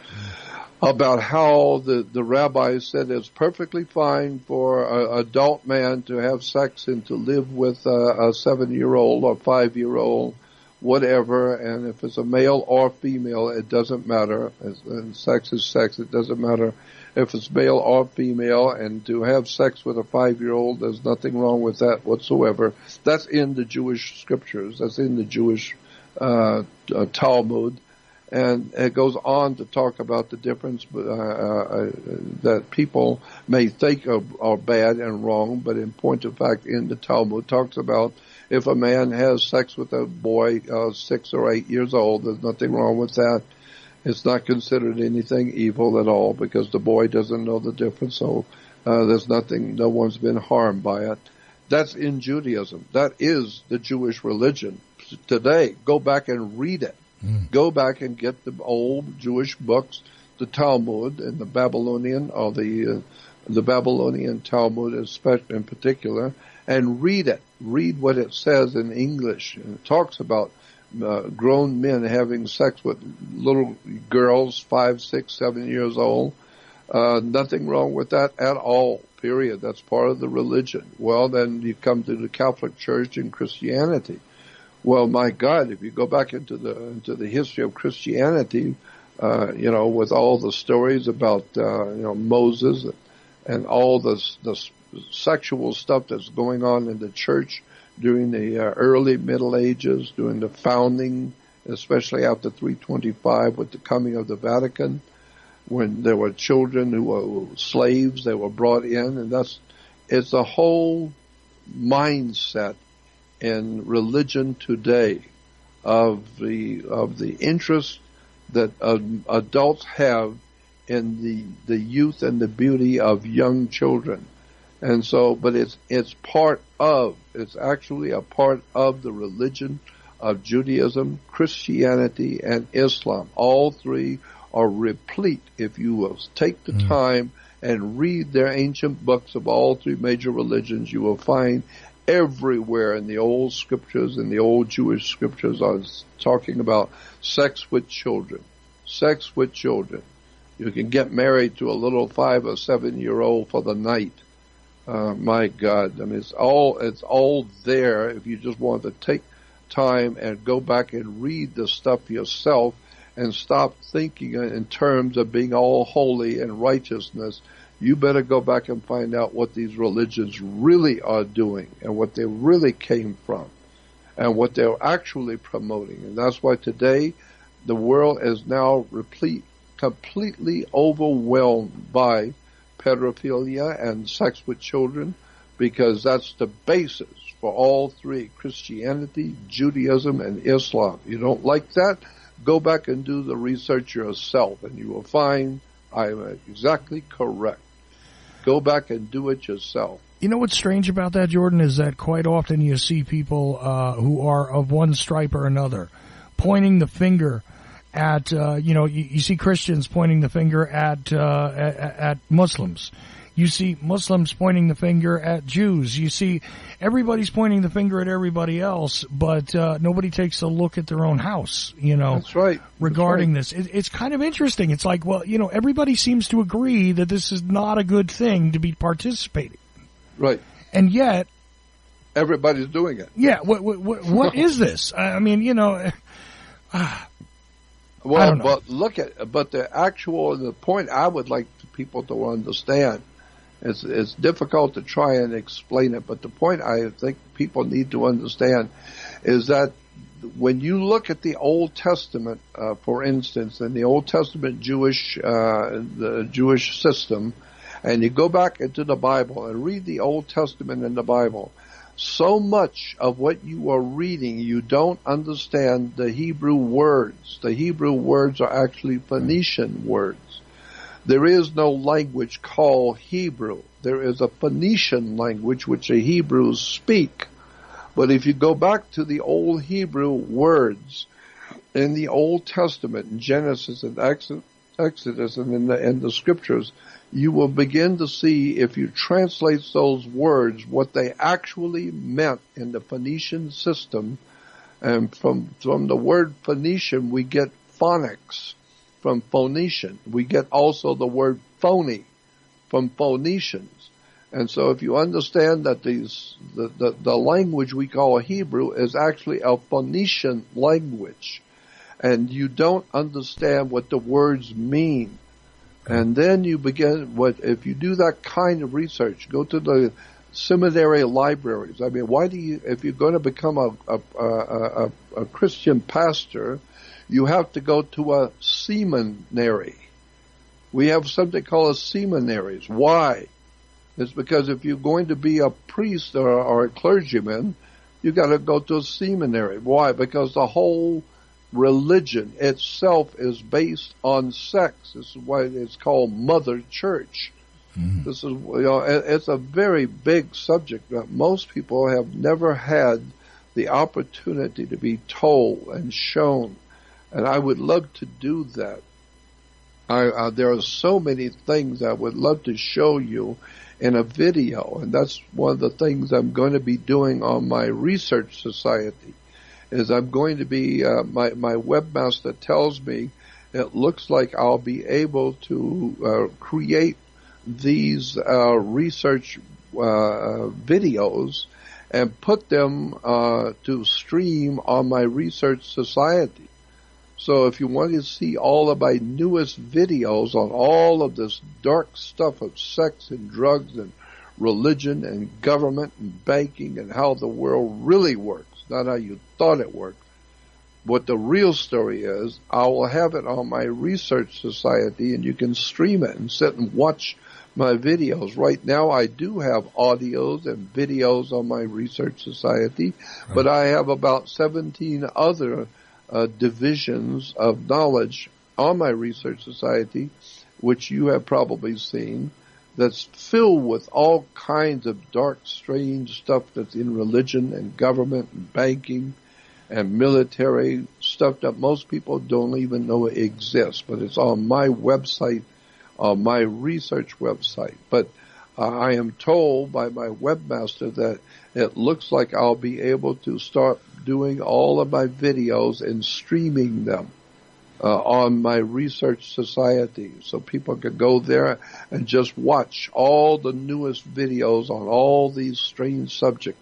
about how the, the rabbis said it's perfectly fine for an adult man to have sex and to live with a, a seven year old or five year old whatever, and if it's a male or female, it doesn't matter. And sex is sex. It doesn't matter if it's male or female. And to have sex with a five-year-old, there's nothing wrong with that whatsoever. That's in the Jewish scriptures. That's in the Jewish uh, uh, Talmud. And it goes on to talk about the difference uh, uh, that people may think are, are bad and wrong, but in point of fact, in the Talmud talks about if a man has sex with a boy uh, six or eight years old, there's nothing wrong with that. It's not considered anything evil at all because the boy doesn't know the difference. So uh, there's nothing. No one's been harmed by it. That's in Judaism. That is the Jewish religion today. Go back and read it. Mm. Go back and get the old Jewish books, the Talmud and the Babylonian or the uh, the Babylonian Talmud especially in particular, and read it. Read what it says in English. It talks about uh, grown men having sex with little girls, five, six, seven years old. Uh, nothing wrong with that at all. Period. That's part of the religion. Well, then you come to the Catholic Church and Christianity. Well, my God, if you go back into the into the history of Christianity, uh, you know, with all the stories about uh, you know Moses and all the the sexual stuff that's going on in the church during the uh, early Middle Ages, during the founding, especially after 325 with the coming of the Vatican, when there were children who were slaves, they were brought in, and that's it's a whole mindset in religion today of the of the interest that uh, adults have in the the youth and the beauty of young children and so, but it's, it's part of, it's actually a part of the religion of Judaism, Christianity, and Islam. All three are replete, if you will. Take the mm. time and read their ancient books of all three major religions. You will find everywhere in the old scriptures, in the old Jewish scriptures, I was talking about sex with children. Sex with children. You can get married to a little five or seven year old for the night uh, my God, I mean, it's all it's all there. If you just want to take time and go back and read the stuff yourself, and stop thinking in terms of being all holy and righteousness, you better go back and find out what these religions really are doing and what they really came from and what they're actually promoting. And that's why today the world is now replete, completely overwhelmed by pedophilia and sex with children because that's the basis for all three Christianity, Judaism, and Islam. You don't like that? Go back and do the research yourself, and you will find I'm exactly correct. Go back and do it yourself. You know what's strange about that, Jordan, is that quite often you see people uh, who are of one stripe or another pointing the finger at uh, you know you, you, see Christians pointing the finger at, uh, at, at Muslims. You see Muslims pointing the finger at Jews. You see everybody's pointing the finger at everybody else, but uh, nobody takes a look at their own house. You know, that's right. Regarding that's right. this, it, it's kind of interesting. It's like, well, you know, everybody seems to agree that this is not a good thing to be participating. Right. And yet, everybody's doing it. Yeah. What what, what is this? I mean, you know. Uh, well, but look at but the actual the point I would like people to understand. It's it's difficult to try and explain it, but the point I think people need to understand is that when you look at the Old Testament, uh, for instance, in the Old Testament Jewish uh, the Jewish system, and you go back into the Bible and read the Old Testament in the Bible, so much of what you are reading, you don't understand the Hebrew words. The Hebrew words are actually Phoenician words. There is no language called Hebrew. There is a Phoenician language which the Hebrews speak. But if you go back to the old Hebrew words in the Old Testament, in Genesis and Exodus and in the, in the scriptures, you will begin to see if you translate those words what they actually meant in the Phoenician system. And from, from the word Phoenician, we get phonics from Phoenician. We get also the word phony from Phoenicians. And so if you understand that these, the, the, the language we call Hebrew is actually a Phoenician language and you don't understand what the words mean. And then you begin what if you do that kind of research, go to the seminary libraries. I mean, why do you if you're going to become a a, a, a, a Christian pastor, you have to go to a seminary. We have something called a seminaries. Why? It's because if you're going to be a priest or, or a clergyman, you got to go to a seminary. Why? Because the whole religion itself is based on sex. This is why it's called Mother Church. Mm. This is, you know, it's a very big subject that most people have never had the opportunity to be told and shown. And I would love to do that. I, uh, there are so many things I would love to show you in a video, and that's one of the things I'm going to be doing on my research society is I'm going to be, uh, my, my webmaster tells me it looks like I'll be able to uh, create these uh, research uh, videos and put them uh, to stream on my research society. So if you want to see all of my newest videos on all of this dark stuff of sex and drugs and religion and government and banking and how the world really works, not how you thought it worked. What the real story is, I will have it on my research society and you can stream it and sit and watch my videos. Right now I do have audios and videos on my research society, but I have about 17 other uh, divisions of knowledge on my research society, which you have probably seen that's filled with all kinds of dark, strange stuff that's in religion and government and banking and military stuff that most people don't even know it exists. But it's on my website, on my research website. But uh, I am told by my webmaster that it looks like I'll be able to start doing all of my videos and streaming them uh, on my research society so people could go there and just watch all the newest videos on all these strange subjects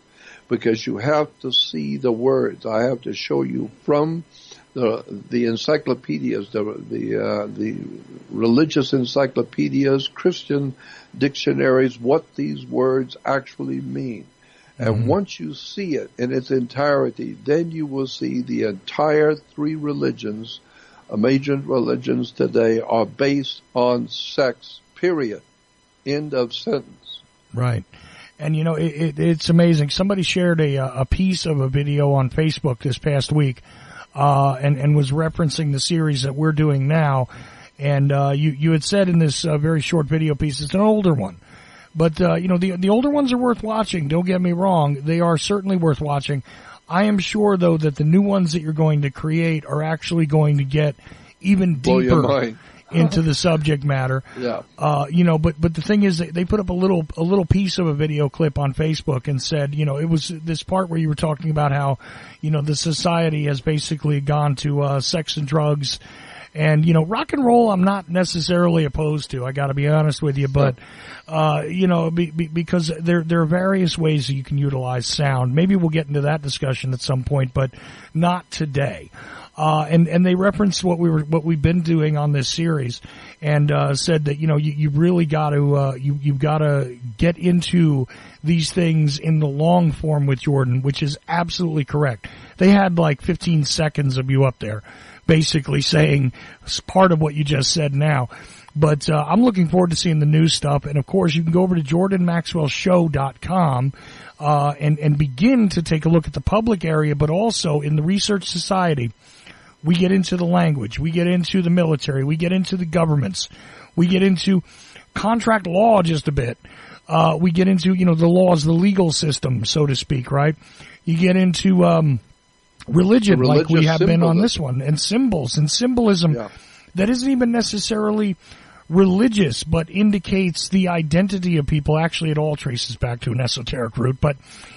because you have to see the words. I have to show you from the the encyclopedias, the the uh, the religious encyclopedias, Christian dictionaries, what these words actually mean. And mm-hmm. once you see it in its entirety, then you will see the entire three religions major religions today are based on sex, period. End of sentence. Right. And you know, it, it, it's amazing. Somebody shared a, a piece of a video on Facebook this past week, uh, and, and was referencing the series that we're doing now. And, uh, you, you had said in this uh, very short video piece, it's an older one. But, uh, you know, the, the older ones are worth watching. Don't get me wrong. They are certainly worth watching. I am sure though that the new ones that you're going to create are actually going to get even deeper into the subject matter. Yeah. Uh, you know, but but the thing is, they put up a little a little piece of a video clip on Facebook and said, you know, it was this part where you were talking about how, you know, the society has basically gone to uh, sex and drugs and, you know, rock and roll, I'm not necessarily opposed to. I got to be honest with you, but, uh, you know, be, be, because there, there are various ways that you can utilize sound. Maybe we'll get into that discussion at some point, but not today. Uh, and, and they referenced what we were, what we've been doing on this series and, uh, said that, you know, you, you really got to, uh, you, you've got to get into these things in the long form with Jordan, which is absolutely correct. They had like 15 seconds of you up there basically saying part of what you just said now. But uh, I'm looking forward to seeing the new stuff. And of course, you can go over to jordanmaxwellshow.com uh, and, and begin to take a look at the public area, but also in the Research Society. We get into the language. We get into the military. We get into the governments. We get into contract law just a bit. Uh, we get into, you know, the laws, the legal system, so to speak, right? You get into, um, religion like we have been on this one and symbols and symbolism. Yeah. that isn't even necessarily religious, but indicates the identity of people. Actually, it all traces back to an esoteric root. But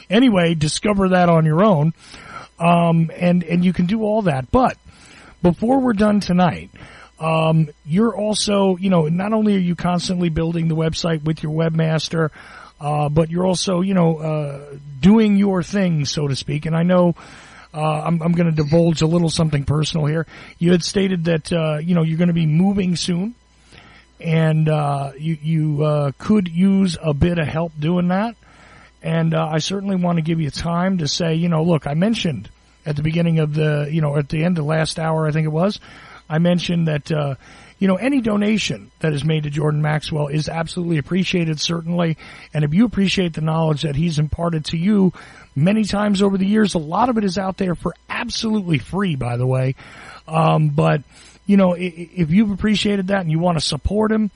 anyway, discover that on your own. Um, and, and you can do all that. But before we're done tonight, um, you're also, you know, not only are you constantly building the website with your webmaster, uh, but you're also, you know, uh, doing your thing, so to speak. And I know, uh, I'm, I'm going to divulge a little something personal here. You had stated that, uh, you know, you're going to be moving soon and uh, you you uh, could use a bit of help doing that. And I certainly want to give you time to say, you know, look, I mentioned at the beginning of the, you know, at the end of last hour, I think it was, I mentioned that, uh, you know, any donation that is made to Jordan Maxwell is absolutely appreciated, certainly. And if you appreciate the knowledge that he's imparted to you many times over the years, a lot of it is out there for absolutely free, by the way. Um, but you know, if you've appreciated that and you want to support him,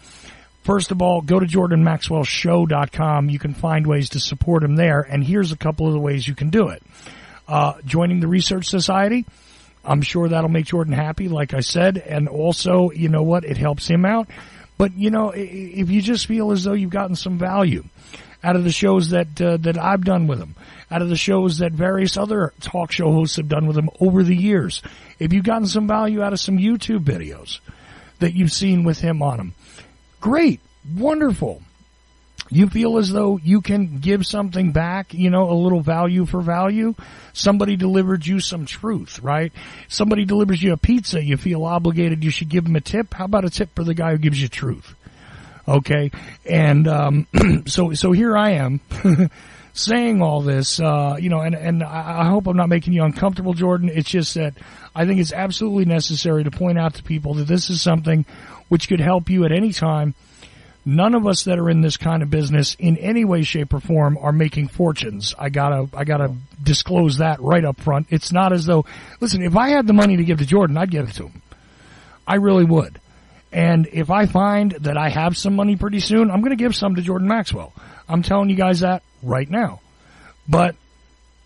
first of all, go to jordanmaxwellshow.com. You can find ways to support him there. And here's a couple of the ways you can do it. Uh, joining the Research Society. I'm sure that'll make Jordan happy, like I said. And also, you know what? It helps him out. But, you know, if you just feel as though you've gotten some value out of the shows that, uh, that I've done with him, out of the shows that various other talk show hosts have done with him over the years. If you've gotten some value out of some YouTube videos that you've seen with him on them, great, wonderful. You feel as though you can give something back, you know, a little value for value. Somebody delivered you some truth, right? Somebody delivers you a pizza, you feel obligated, you should give them a tip. How about a tip for the guy who gives you truth? Okay. And, um, so, so here I am. saying all this, uh, you know, and, and I hope I'm not making you uncomfortable, Jordan. It's just that I think it's absolutely necessary to point out to people that this is something which could help you at any time. None of us that are in this kind of business in any way, shape, or form are making fortunes. I gotta, I gotta disclose that right up front. It's not as though, listen, if I had the money to give to Jordan, I'd give it to him. I really would. And if I find that I have some money pretty soon, I'm going to give some to Jordan Maxwell. I'm telling you guys that right now. But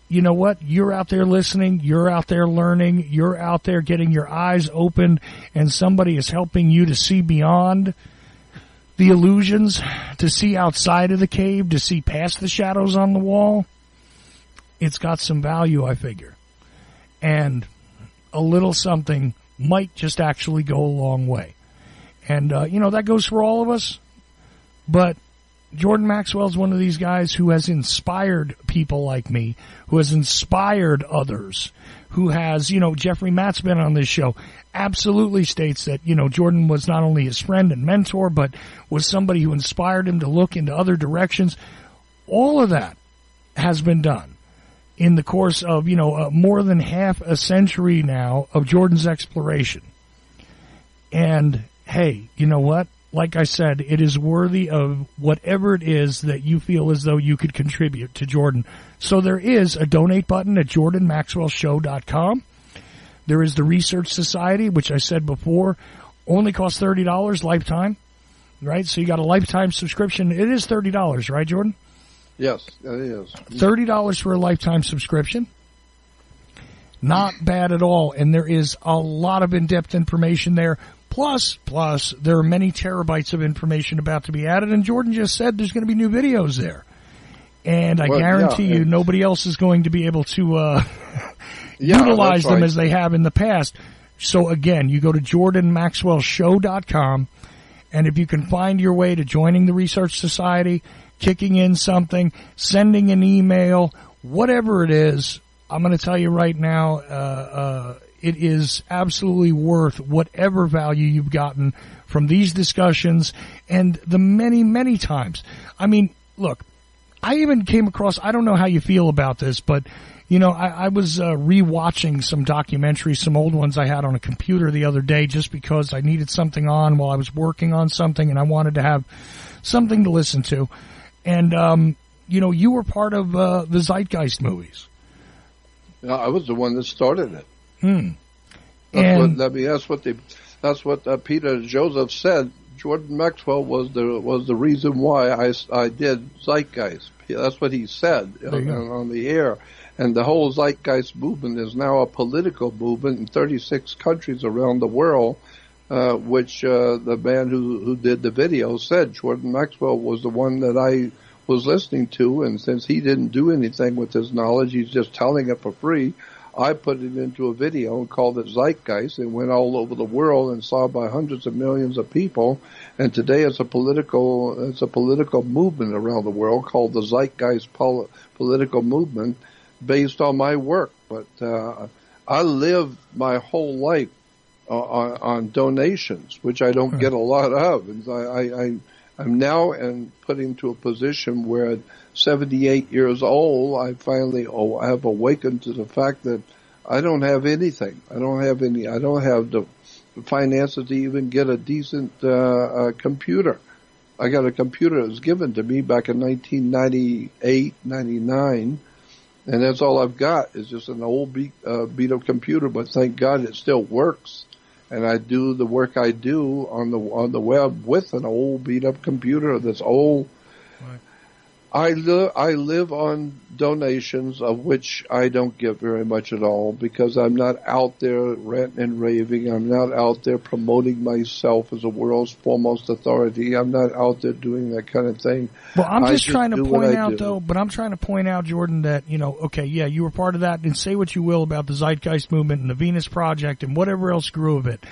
you know what? You're out there listening. You're out there learning. You're out there getting your eyes opened and somebody is helping you to see beyond the illusions, to see outside of the cave, to see past the shadows on the wall. It's got some value, I figure. And a little something might just actually go a long way. And, uh, you know, that goes for all of us. But Jordan Maxwell is one of these guys who has inspired people like me, who has inspired others, who has, you know, Jeffrey Matt's been on this show, absolutely states that, you know, Jordan was not only his friend and mentor, but was somebody who inspired him to look into other directions. All of that has been done in the course of, you know, uh, more than half a century now of Jordan's exploration. And hey, you know what? like I said, it is worthy of whatever it is that you feel as though you could contribute to Jordan. So there is a donate button at jordanmaxwellshow.com. There is the Research Society, which I said before, only costs $30 lifetime, right? So you got a lifetime subscription. It is $30, right, Jordan? Yes, it is. $30 for a lifetime subscription. Not bad at all. And there is a lot of in-depth information there Plus, plus, there are many terabytes of information about to be added, and Jordan just said there's going to be new videos there. And I well, guarantee yeah, you, nobody else is going to be able to uh, yeah, utilize them right. as they have in the past. So again, you go to jordanmaxwellshow.com, and if you can find your way to joining the Research Society, kicking in something, sending an email, whatever it is, I'm going to tell you right now, uh, uh, it is absolutely worth whatever value you've gotten from these discussions and the many, many times. I mean, look, I even came across, I don't know how you feel about this, but you know, I, I was uh, rewatching some documentaries, some old ones I had on a computer the other day just because I needed something on while I was working on something and I wanted to have something to listen to. And, um, you know, you were part of uh, the Zeitgeist movies. Yeah, I was the one that started it. Hmm. That's and, what, I mean, that's what they, that's what uh, Peter Joseph said. Jordan Maxwell was the was the reason why I, I did Zeitgeist. That's what he said on, on the air. And the whole Zeitgeist movement is now a political movement in 36 countries around the world uh, which uh, the man who who did the video said Jordan Maxwell was the one that I was listening to, and since he didn't do anything with his knowledge, he's just telling it for free. I put it into a video and called it Zeitgeist. It went all over the world and saw by hundreds of millions of people. And today it's a political, it's a political movement around the world called the Zeitgeist pol- political movement based on my work. But, uh, I live my whole life on, on donations, which I don't get a lot of. And I, I, I'm now in putting to a position where 78 years old, I finally oh, I have awakened to the fact that I don't have anything. I don't have any. I don't have the finances to even get a decent uh, uh, computer. I got a computer that was given to me back in 1998, 99, and that's all I've got is just an old beat, uh, beat up computer. But thank God it still works and I do the work I do on the on the web with an old beat up computer that's old. I live I live on donations of which I don't get very much at all because I'm not out there ranting and raving. I'm not out there promoting myself as a world's foremost authority. I'm not out there doing that kind of thing. Well, I'm just, just trying to point out though, but I'm trying to point out, Jordan, that, you know, okay, yeah, you were part of that and say what you will about the Zeitgeist movement and the Venus Project and whatever else grew of it.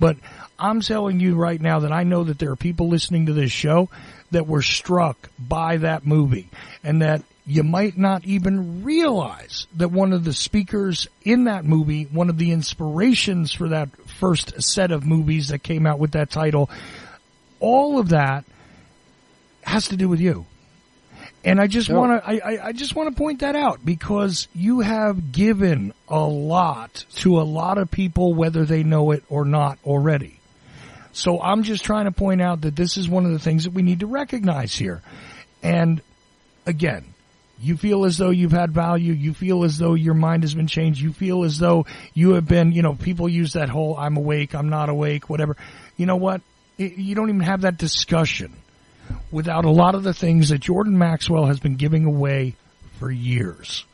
But I'm telling you right now that I know that there are people listening to this show that were struck by that movie and that you might not even realize that one of the speakers in that movie, one of the inspirations for that first set of movies that came out with that title, all of that has to do with you. And I just want to, I, I just want to point that out because you have given a lot to a lot of people, whether they know it or not already. So I'm just trying to point out that this is one of the things that we need to recognize here. And again, you feel as though you've had value. You feel as though your mind has been changed. You feel as though you have been, you know, people use that whole I'm awake, I'm not awake, whatever. You know what? You don't even have that discussion without a lot of the things that Jordan Maxwell has been giving away for years.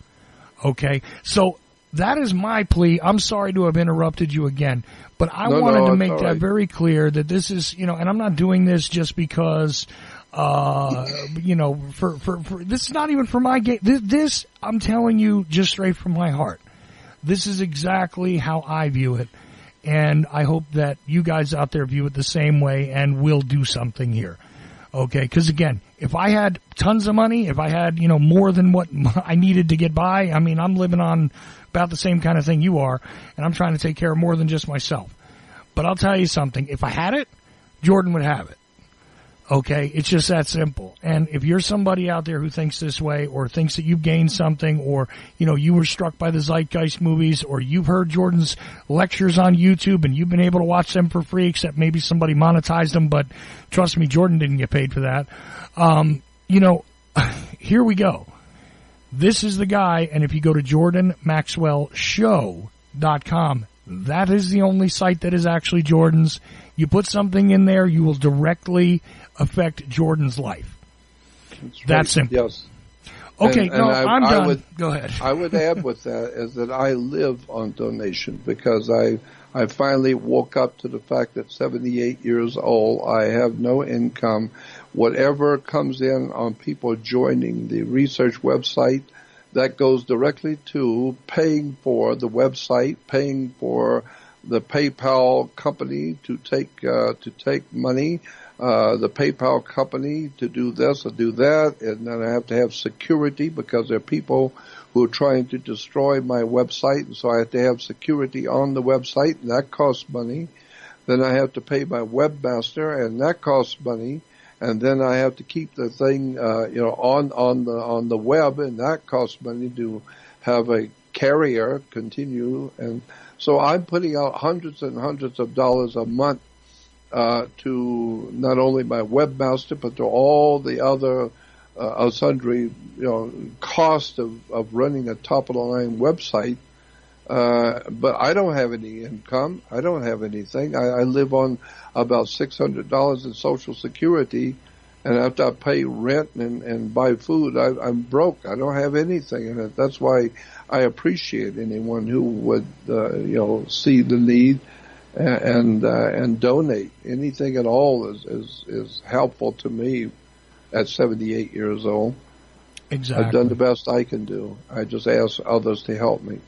Okay? So that is my plea. I'm sorry to have interrupted you again, but I no, wanted no, to make that right. very clear that this is, you know, and I'm not doing this just because uh, you know, for, for, for, this is not even for my game. This, this, I'm telling you just straight from my heart. This is exactly how I view it. And I hope that you guys out there view it the same way and will do something here. Okay. Cause again, if I had tons of money, if I had, you know, more than what I needed to get by, I mean, I'm living on about the same kind of thing you are and I'm trying to take care of more than just myself. But I'll tell you something. If I had it, Jordan would have it. Okay, it's just that simple. And if you're somebody out there who thinks this way or thinks that you've gained something or, you know, you were struck by the Zeitgeist movies or you've heard Jordan's lectures on YouTube and you've been able to watch them for free except maybe somebody monetized them, but trust me, Jordan didn't get paid for that. Um, you know, here we go. This is the guy, and if you go to jordanmaxwellshow.com, that is the only site that is actually Jordan's. You put something in there, you will directly affect Jordan's life. That's, right. simple. Yes. Okay, and, no, I, I'm done. Would, Go ahead. I would add with that is that I live on donation because I I finally woke up to the fact that 78 years old, I have no income. Whatever comes in on people joining the research website, that goes directly to paying for the website, paying for the PayPal company to take uh, to take money, uh, the PayPal company to do this or do that, and then I have to have security because there are people who are trying to destroy my website, and so I have to have security on the website, and that costs money. Then I have to pay my webmaster, and that costs money and then I have to keep the thing, uh, you know, on on the on the web, and that costs money to have a carrier continue, and so I'm putting out hundreds and hundreds of dollars a month uh, to not only my webmaster, but to all the other uh, sundry, you know, cost of, of running a top of the line website. Uh, but I don't have any income. I don't have anything. I, I live on about six hundred dollars in Social Security, and after I pay rent and, and buy food, I, I'm broke. I don't have anything, and that's why I appreciate anyone who would uh, you know see the need and uh, and donate anything at all is, is is helpful to me at 78 years old. Exactly. I've done the best I can do. I just ask others to help me.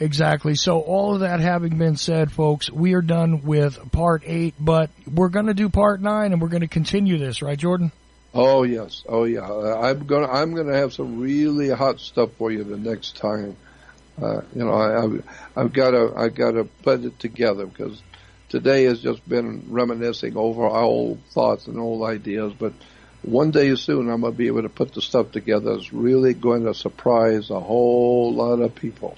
Exactly. So all of that having been said, folks, we are done with part eight, but we're going to do part nine and we're going to continue this, right, Jordan? Oh yes. Oh yeah. I'm gonna I'm gonna have some really hot stuff for you the next time. Uh, you know, I, I've, I've got to, I've got to put it together because today has just been reminiscing over our old thoughts and old ideas. But one day soon, I'm going to be able to put the stuff together. It's really going to surprise a whole lot of people.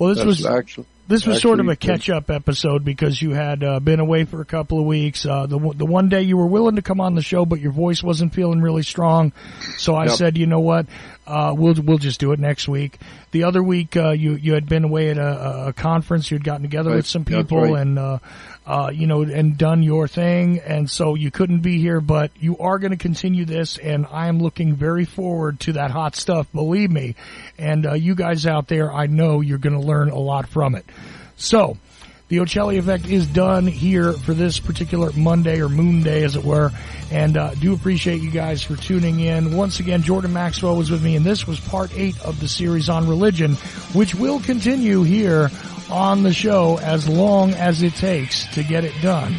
Well, this That's was actually this was sort of a catch-up episode because you had uh, been away for a couple of weeks. Uh, the the one day you were willing to come on the show, but your voice wasn't feeling really strong. So I yep. said, you know what, uh, we'll we'll just do it next week. The other week, uh, you you had been away at a, a conference. You'd gotten together right. with some people, right. and uh, uh, you know, and done your thing, and so you couldn't be here. But you are going to continue this, and I am looking very forward to that hot stuff. Believe me, and you guys out there, I know you're going to learn a lot from it. So, the Ochelli effect is done here for this particular Monday or Moon Day, as it were. And uh, do appreciate you guys for tuning in. Once again, Jordan Maxwell was with me, and this was part eight of the series on religion, which will continue here on the show as long as it takes to get it done.